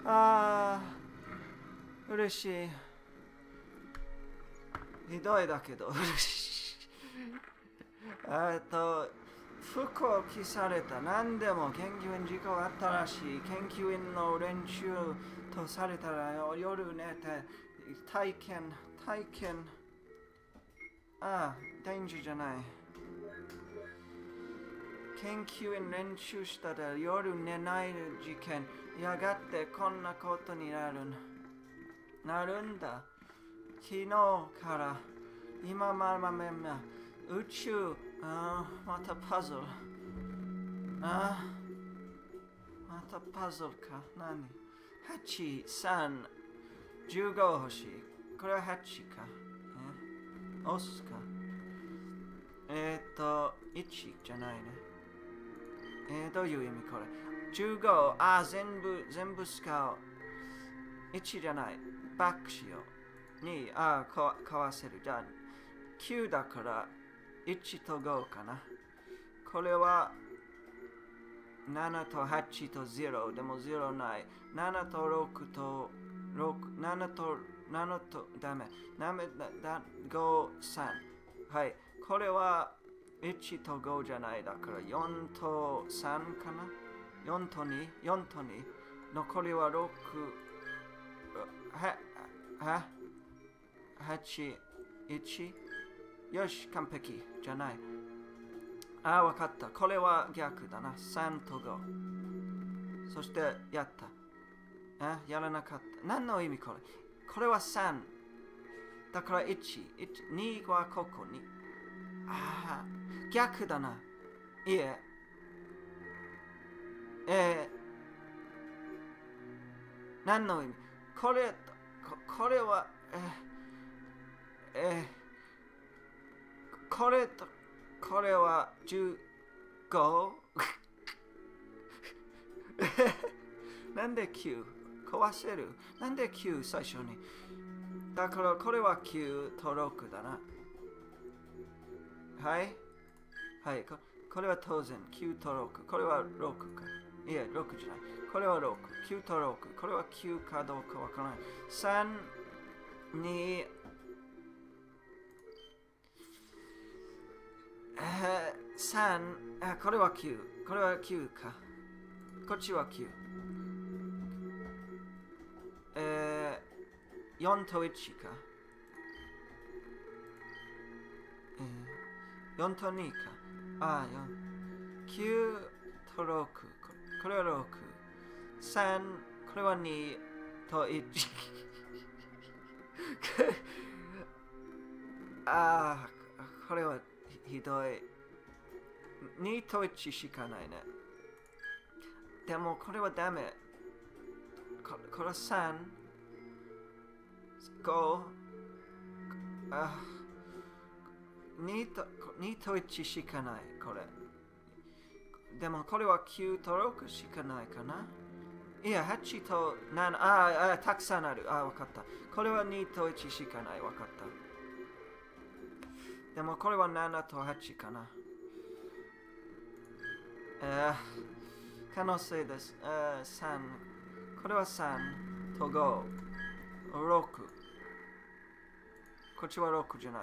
あ嬉しい。ひどいだけど嬉しい。えっと服を着された。何でも研究員事故があったらしい。研究員の練習とされたら夜寝て体験体験。ああ大事じゃない。研究員練習したら夜寝ない事件。やがてこんなことになる。なるんだ。昨日から。今ままめま。宇宙あーまたパズルあーまたパズルか何8、3、15欲しい。これは8か。え押すか。えっ、ー、と、1じゃないね。えー、どういう意味これ ?15、あ、全部、全部使う。1じゃない。バックしよう。2、あ、かかわせる。じゃあ、9だから1と5かな。これは7と8と0でも0ない。7と6と6 7と7とダメ。7だ5 3はい。これは1と5じゃない。だから4と3かな。4と24と2残りは6はは8 1よし完璧じゃないああ、わかった。これは逆だな。3と5。そして、やった。あやらなかった。何の意味これこれは3。だから1。1 2はここに。ああ、逆だな。いえ。えー、何の意味これ、ここれは、えー、えー、これとこれは 15? なんで9壊せる？なんで9最初にだからこれは9と6だな。はい？はいこ、これは当然9と6。これは6か。いや、6じゃない。これは6。9と6。これは9かどうかわからない。3、2、えー、3あ、これは9。これは9か。こっちは9。えー、4と1か。えー、4と2か。あ、4。9と6。これは6。3、これは2と1。ああ、これはひどい。2と1しかないね。でもこれはダメ。これは3、5、あ2と ,2 と1しかない、これ。でもこれは9と6しかないかないや、8と7、ああ、たくさんある。あ、わかった。これは2と1しかない。わかった。でもこれは7と8かな。えー、可能性です。えー、3。これは3と5。6。こっちは6じゃない。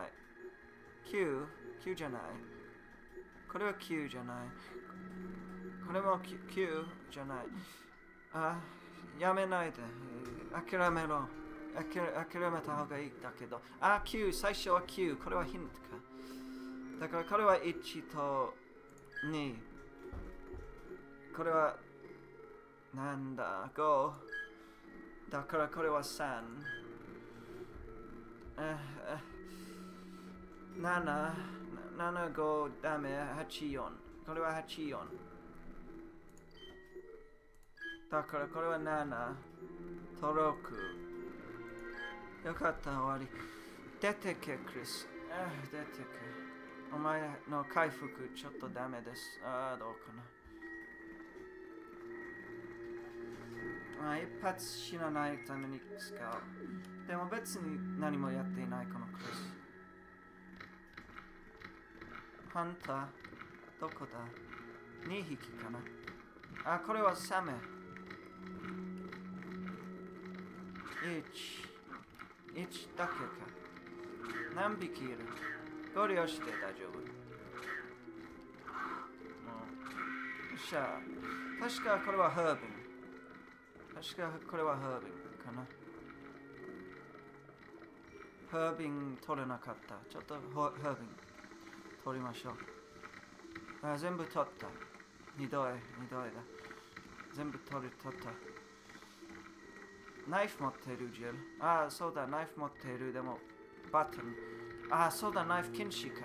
9。9じゃない。これは9じゃない。これも 9, 9じゃない。あ、やめないで。諦めろ。諦めた方がいいだけど。あ、9、最初は9。これはヒントか。だからこれは1と2。これはなんだ ?5。だからこれは3。7、7、5、ダメ、8、4。これは8、4。だからこれは7と6。よかった、終わり。出てけ、クリス。あ出てけ。お前の回復ちょっとダメです。ああ、どうかな。まあ、一発死なないために使う。でも別に何もやっていないこのクリス。ハンター、どこだ ?2 匹かな。あ、これはサメ。1、1だけか。何匹いる？ご利用して大丈夫。よっしゃ。確かこれはハービン。確かこれはハービンかな。ハービン取れなかった。ちょっとハービン取りましょう。あ全部取った。二度へ、二度へだ。全部取り取った。ナイフ持ってるジェル。ああ、そうだ、ナイフ持ってる。でも、バトン。ああ、そうだ、ナイフ禁止か。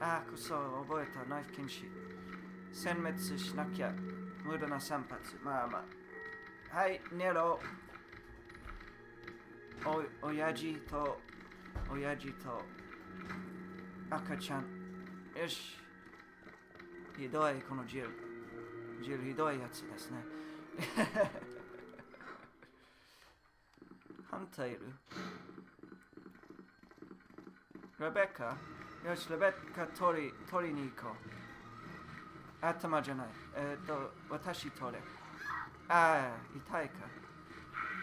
ああ、くそ、覚えた、ナイフ禁止。殲滅しなきゃ。無駄な散髪。まあまあ。はい、ネロ。お、親父と、親父と、赤ちゃん。よし。ひどい、このジェル。ジェルひどいやつですね。ハンターいるレベッカよし、レベッカ取り、取りに行こう。頭じゃない。えっ、ー、と、私取れ。ああ、痛いか。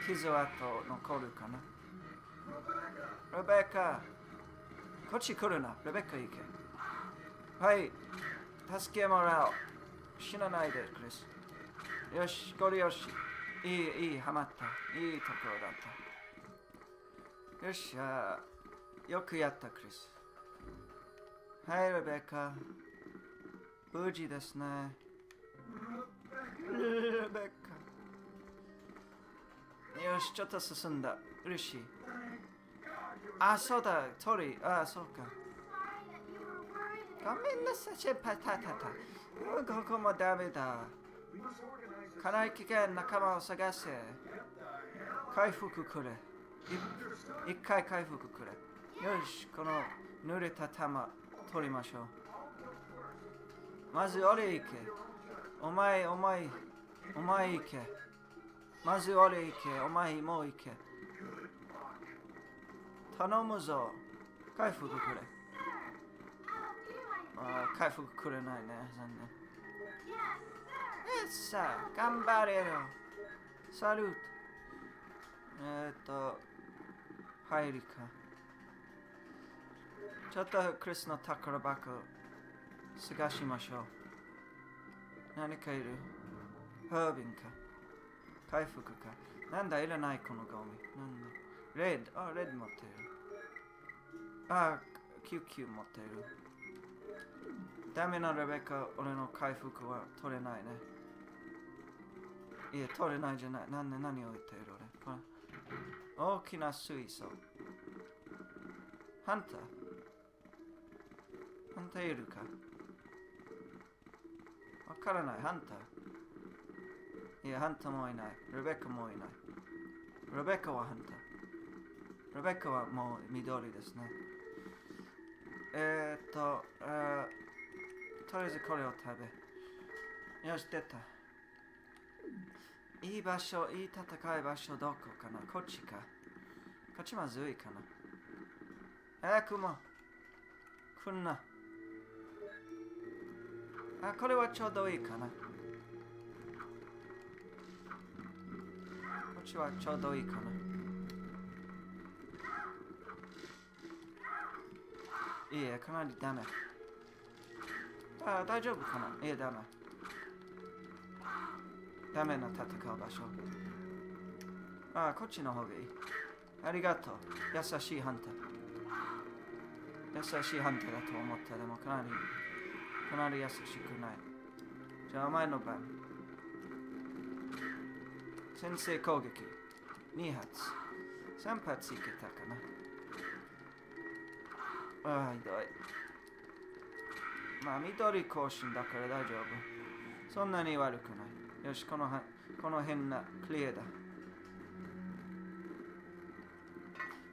傷跡残るかな。レベッカこっち来るな。レベッカ行け。はい。助けもらおう。死なないで、クリス。よし、これよし。いい、いい、はまった。いいところだった。よっしゃ。よくやった、クリス。はい、レベッカ。無事ですね。レベッカ。よし、ちょっと進んだ。嬉しい。あ、そうだ、鳥。あ、そうか。ごめんなさい、先輩、たたた。ここもダメだ。かなり危険仲間を探せ。回復くれ。一回回復くれ。よし、この濡れた玉取りましょう。まず俺行け。お前、お前、お前行け。まず俺行け。お前もう行け。頼むぞ。回復くれ。あ回復くれないね。残念。えさあ、頑張れよ。サルート。えー、っと、入りか。ちょっとクリスの宝箱探しましょう。何かいる？ハービンか？回復か？なんだいらないこのゴミ。なんだ？レッド、あ、レッド持ってる。あ、救急持ってる。ダメなレベカ、俺の回復は取れないね。いや、取れないじゃない。なんで何を言ってる？大きな水槽。ハンターハンターいるか？わからない。ハンターいや、ハンターもいない。レベッカもいない。レベッカはハンター。レベッカはもう緑ですね。えー、っと、えー、とりあえずこれを食べ。よし、出た。いい場所、いい戦い場所どこかな？こっちか？こっちまずいかな？えー、クモ。来んな。あ、これはちょうどいいかな？こっちはちょうどいいかな？いいえ、かなりダメ。あ、大丈夫かな？いや、ダメ。ダメな戦う場所。あ、こっちの方がいい。ありがとう。優しいハンター。優しいハンターだと思った。でもかなり、かなり優しくない。じゃあ、お前の番。先制攻撃。2発。3発いけたかな。ああ、ひどい。まあ、緑更新だから大丈夫。そんなに悪くない。よし、このはこの辺なクリアだ。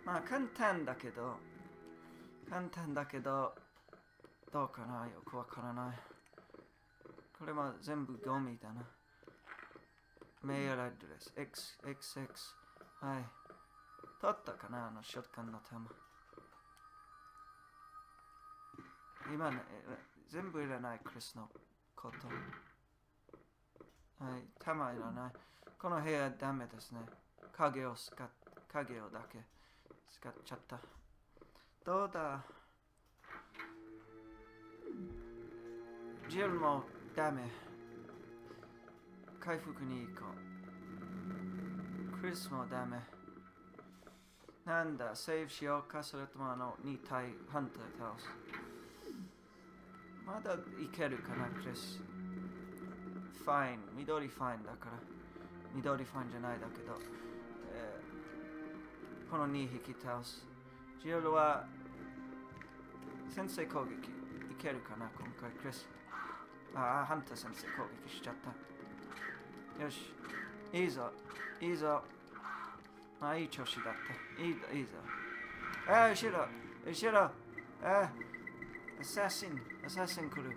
まあ、簡単だけど、簡単だけど、どうかな？よくわからない。これは全部ゴミだな。メールアドレス、XXX。はい。取ったかな？あのショットガンの弾。今ね、全部いらないクリスのこと。はい、弾いらない。この部屋ダメですね。影を使っ、影をだけ使っちゃった。どうだ？ジルもダメ。回復に行こう。クリスもダメ。なんだ、セーブしようか、それともあの2体ハンター倒す？まだいけるかな、クリス。ファイン、緑ファインだから。緑ファインじゃないだけど。えーこの2匹倒す。ジルは先制攻撃いけるかな、今回、クリス。ああ、ハンター先生攻撃しちゃった。よし。いいぞ。いいぞ。ああ、いい調子だった。いいいいぞ。ああ、後ろ。後ろ。ああ、アサシン。アサシン来る。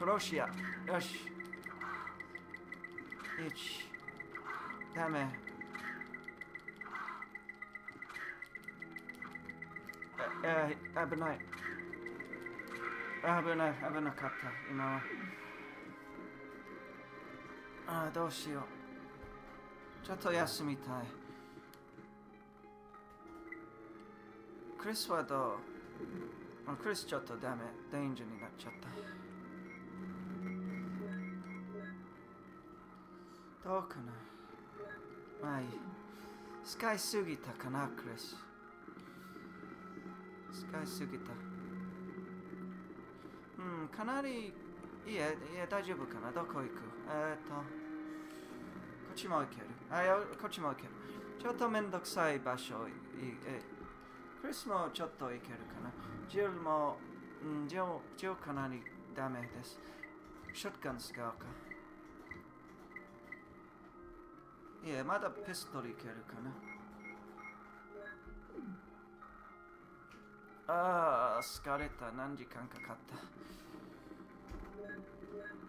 殺し屋。よし。1。ダメ。ああ、危ない。危ない、危なかった、今は。ああ、どうしよう。ちょっと休みたい。クリスはどうクリスちょっとダメ。デンジャーになっちゃった。どうかなまあいい。使いすぎたかな、クリス。使いすぎた。うん、かなり、いや、いや、大丈夫かなどこ行く？えー、っと、こっちも行ける。あ、こっちも行ける。ちょっとめんどくさい場所、いえ、クリスもちょっと行けるかな。ジルも、うん、ジル、ジルかなりダメです。ショットガン使うか。いや、まだピストルいけるかな。ああ、疲れた。何時間かかっ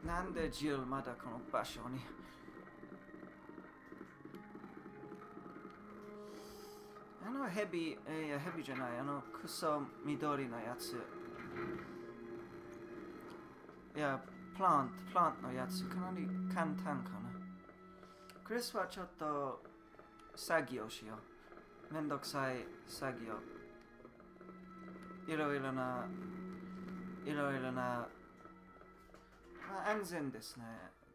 た。なんでジルまだこの場所に？あのヘビ、えいや、ヘビじゃない、あのクソ緑のやつ。いや、プラント、プラントのやつ、かなり簡単かな。クリスはちょっと作業しよう。めんどくさい作業。いろいろな、いろいろな、まあ、安全ですね。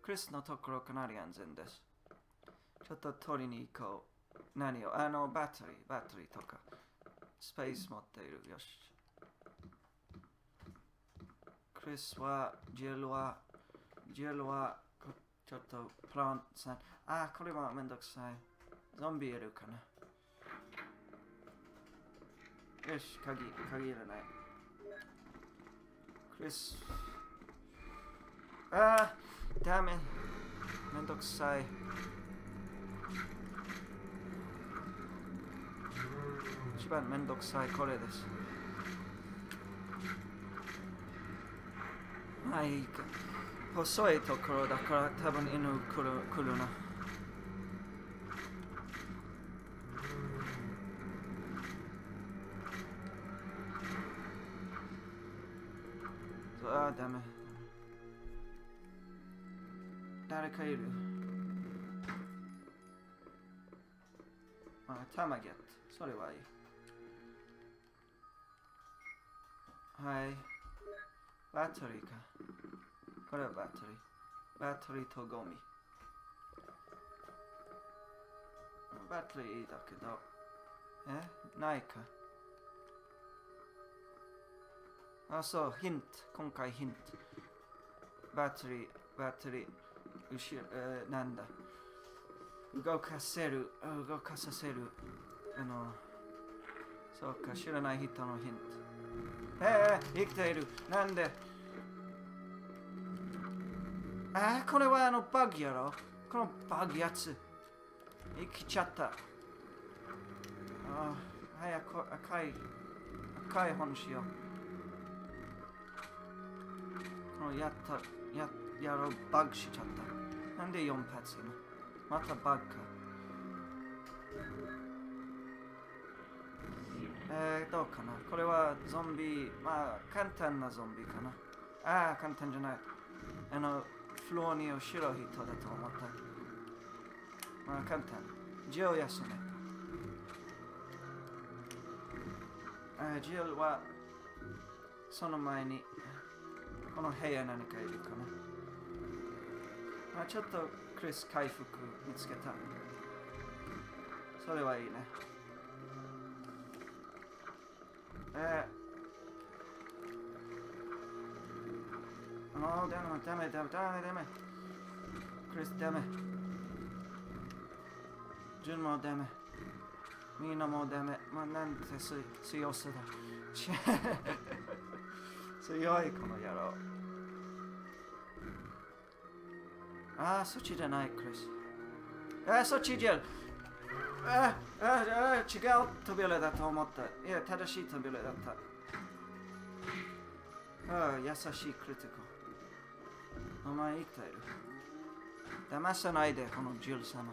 クリスのところかなり安全です。ちょっと取りに行こう。何を？あの、バッテリー、バッテリーとか。スペース持っている。よし。クリスは、ジルは、ジルは、ちょっとプラントさん。あ、これはめんどくさい。ゾンビいるかな。よし、鍵、鍵いらない。クリス。あー、ダメ。めんどくさい。一番めんどくさいこれです。まあいいか。細いところだから多分犬来る来るな。あーダメ。誰かいるあ、タマゲット。それはいい。はい。バッテリーか。これはバッテリー。バッテリーとゴミ。バッテリーだけど。え？ないか。あ、そう、ヒント。今回ヒント。バッテリー、バッテリー。後ろ、えー、なんだ。動かせる、動かさせる。あの、そうか、知らない人のヒント。ええ生きている。なんで？あー、これはあのバグやろ？このバグやつ。生きちゃった。あー、早く赤い、赤い本しよう。このやった、や、やろう、バグしちゃった。なんで4発今またバグか。えー、どうかな？これはゾンビ、まあ、簡単なゾンビかな。ああ、簡単じゃない。あの、フロアに後ろ人だと思った。まあ、簡単。ジル休め。あジルは、その前に、この部屋何かいるかな。まあ、ちょっとクリス回復見つけた。それはいいね。えー、もうダメダメダメダメダメクリスダメジュンもダメみんなもダメまあなんてす強さだち強いこの野郎ああそっちじゃないクリスああそっちじゃあああ違う扉だと思った。いや、正しい扉だった。ああ、優しいクリティコ。お前生きている。騙さないで、このジル様。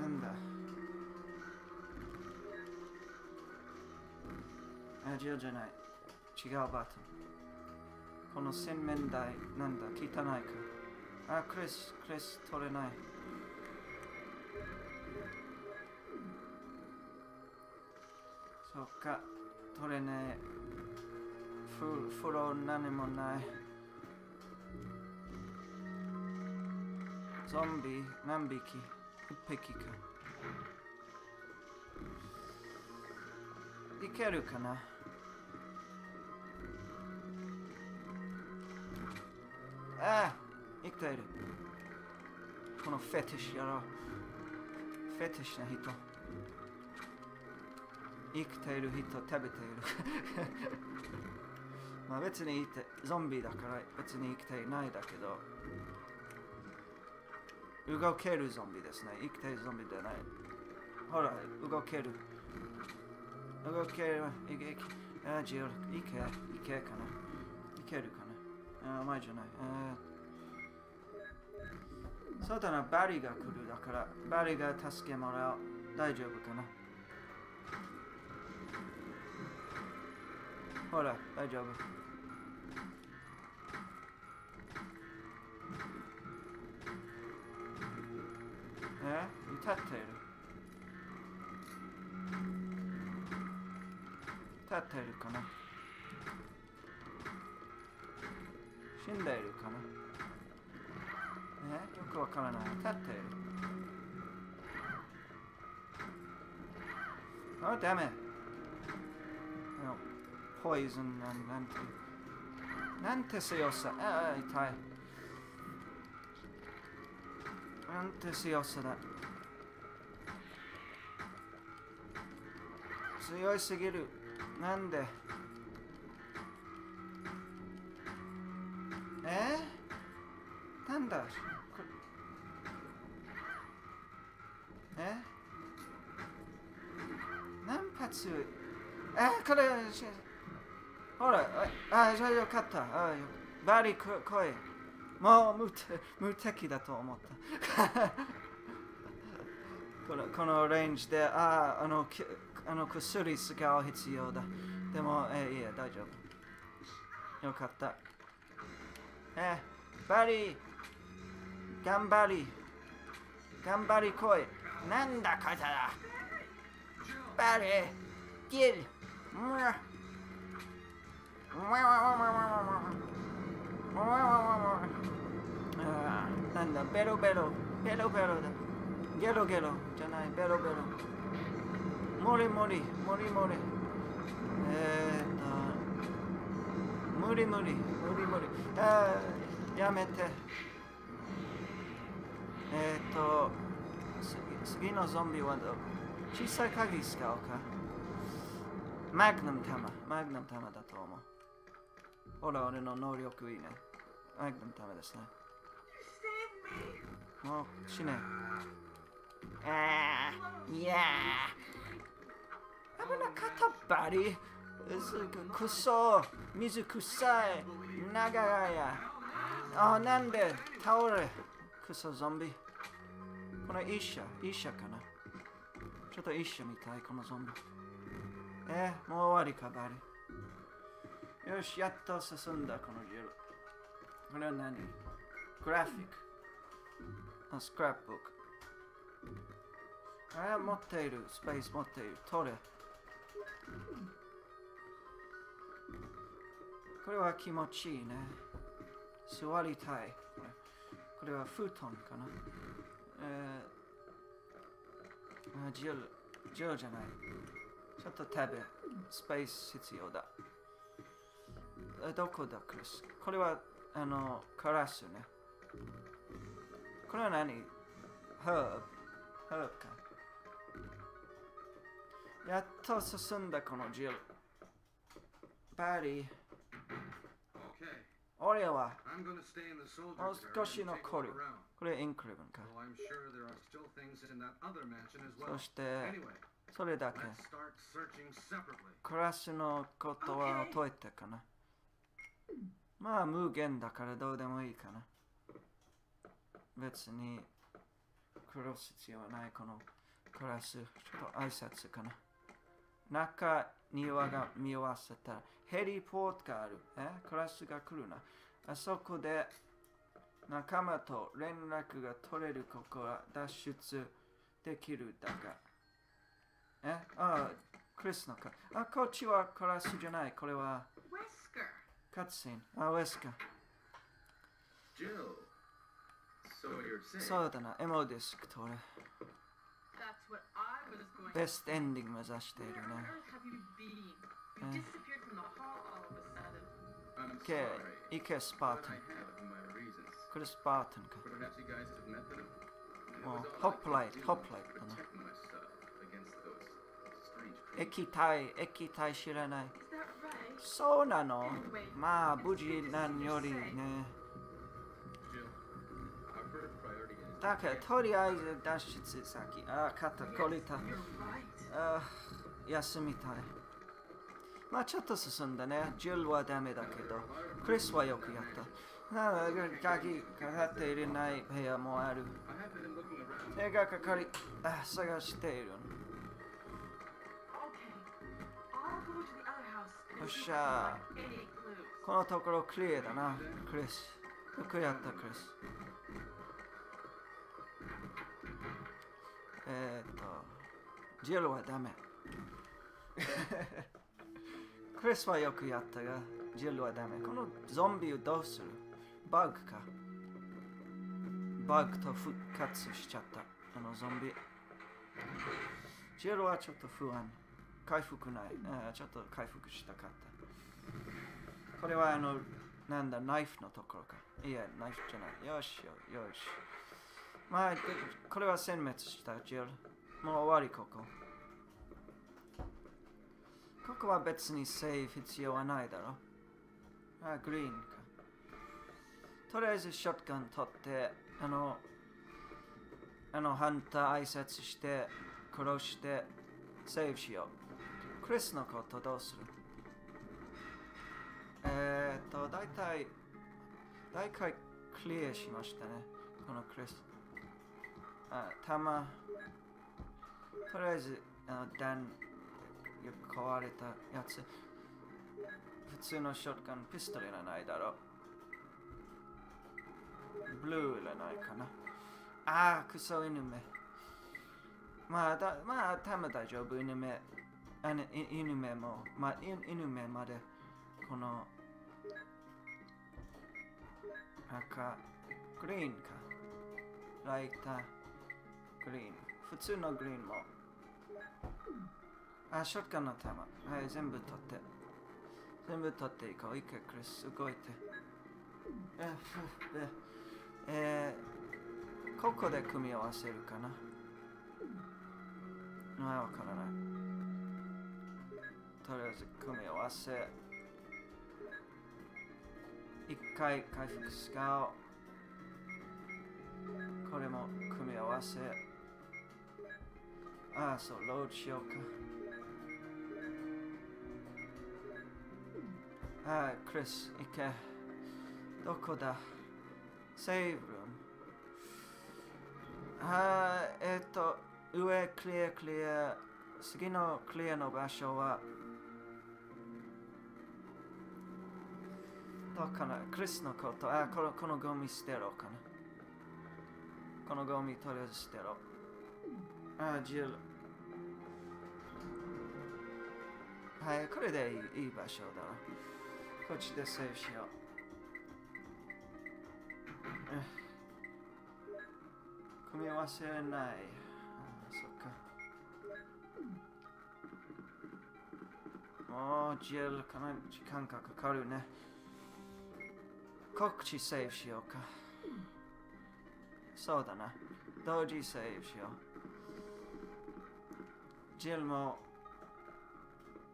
なんだ？あ、ジルじゃない。違うバトン。この洗面台、なんだ、汚いか？あ、クリス、クリス、取れない。そっか、取れねえ。ふ風呂何もない。ゾンビ何匹一匹か。いけるかなああ生きている。このフェティッシュやろう。フェティッシュな人。生きている人食べている。まあ別にいてゾンビだから別に生きていないだけど。動けるゾンビですね。生きているゾンビではない。ほら、動ける。動ける。いけ、いけ。あ、ジル、いけ、いけかな。いけるかな。あ、前じゃない。そうだな、バリが来るだから、バリが助けもらう。大丈夫かな。ほら、大丈夫。え立っている。立っているかな死んでいるかなえよくわからない。立っている。あ、ダメ。ポイズンなんなんて。なんて強さ。ああ、痛い。なんて強さだ。強いすぎる。なんで？え？なんだ？こえ？何発？え？これほらあじゃあよかったあバリこ来い。もう無無敵だと思った。このこのレンジであああのあの薬使う必要だ。でもえいや大丈夫。よかった。えバリ頑張り。頑張り来い。なんだこだバリーギル。むわ。な。んだベロベロ。ベロベロだ。ゲロゲロじゃない。ベロベロ。モリモリ。モリモリ。えー、っと無理無理。無理無理。あやめて。えー、っと次次のゾンビはど小さい鍵使おうか。マグナム弾マグナム弾だと思う。ほら俺の能力いいね。マグナム弾ですね。もう死ねああいや危なかったバリくそ水臭い。長屋あなんで倒れ。クソゾンビ。これ医者。医者かな。ちょっと医者みたいこのゾンビ。えー、もう終わりかバリ。よしやっと進んだこのジルこれは何？グラフィックあスクラップ。ブックあ持っている。スペース持っている。取れ。これは気持ちいいね。座りたい。これはフートンかな。えー、あジルジルじゃない。ちょっと食べスペース必要だ。どこだ？クリス。これはあのカラスね。これは何ハーブハーブか。やっと進んだこのジル。バリー。俺は。もう少し残るこれインクリブンか。そしてそれだけ。クラスのことは解いたかな。まあ無限だからどうでもいいかな別に殺す必要はないこのクラスちょっと挨拶かな中庭が見合わせたらヘリポートがある。え？クラスが来るな。あそこで仲間と連絡が取れるここは脱出できるだが。え？あクリスのか。あ、こっちはクラスじゃない。これはカツシン。あ、ウェスカ。そうだな、エモディスクトレ。ベストエンディング目指しているね。け、いけスパータン。これスパータンか。もう、ホップライト、ホップライトだな。液体、液体知らない。そうなのまあ、無事なんよりね。だからとりあえず脱出先。あ、肩こりた。あ、休みたい。まあちょっと進んだね。ジュルはダメだけど、クリスはよくやった。なあ、鍵かかっていない部屋もある。手がかかり、あ、探している。よっしゃこのところクリアだな、クリス。よくやった、クリス。えーっと、ジェルはダメ。クリスはよくやったが、ジェルはダメ。このゾンビをどうする？バグか。バグと復活しちゃった。あのゾンビ。ジェルはちょっと不安。回復ない。あーちょっと回復したかった。これはあの、なんだ、ナイフのところか。いや、ナイフじゃない。よしよ、よし。まあ、これは殲滅した、ジル。もう終わり、ここ。ここは別にセーフ必要はないだろ。あ、グリーンか。とりあえずショットガン取って、あの、あの、ハンター挨拶して、殺して、セーフしよう。クリスのことどうする？えー、っと、大体、大体クリアしましたね、このクリス。あ、弾、とりあえず、あの、弾、よく壊れたやつ。普通のショットガン、ピストルいらないだろ。ブルーいらないかな。あー、クソ犬目。まあ、だまあ、弾大丈夫、犬目。あのい犬目も、まあ、い犬目まで、この、赤、グリーンか。ライター、グリーン。普通のグリーンも。あ、ショットガンの弾。はい、全部取って。全部取っていこう。いけ、クリス、動いて。え、ふで、えー、ここで組み合わせるかなま。あ、わからない。とりあえず組み合わせ。一回回復使おう。これも組み合わせ。ああ、そう、ロードしようか。はい、クリス、行け。どこだセーブルーム。はい、えっと、上、クリア、クリア。次のクリアの場所は、どうかなクリスのこと、あ、このこのゴミ捨てろかな。このゴミとりあえず捨てろ。あ、ジル。はい、これでいいいい場所だ。こっちでセーフしよう。組み合わせない。あそっか。もうジェルかなり時間がかかるね。こっちセーフしようか。そうだな。同時セーフしよう。ジェルも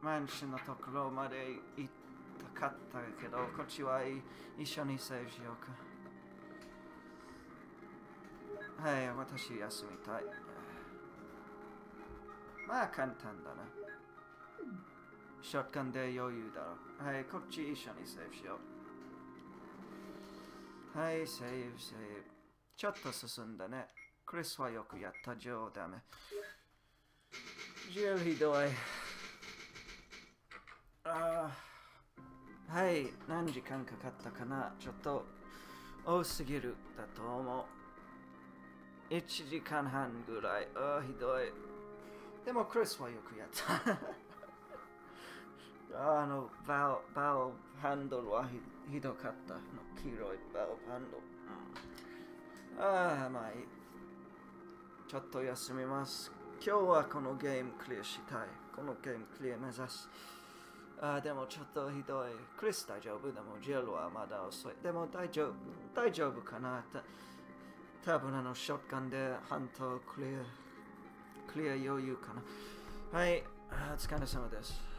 マンションのところまで行ったかったけど、こっちはい一緒にセーフしようか。はい、私休みたい。まあ簡単だな。ショットガンで余裕だろ。はい、こっち一緒にセーフしよう。はい、セーフ、セーフ。ちょっと進んだね。クリスはよくやった、ジョーダメ。ジルひどい。あーはい、何時間かかったかな?ちょっと多すぎるだと思う。1時間半ぐらい。あーひどい。でもクリスはよくやった。あの、バオ、バオハンドルはひどかった。の?黄色いバオハンドル。うんああ、まあいい。ちょっと休みます。今日はこの?ゲームクリアしたい。この?ゲームクリア目指す。ああ、でもちょっとひどい。クリス大丈夫？でもジェルはまだ遅い。でも大丈夫、大丈夫かなた多分あのショットガンで半島クリア、クリア余裕かな。はい、あーお疲れ様です。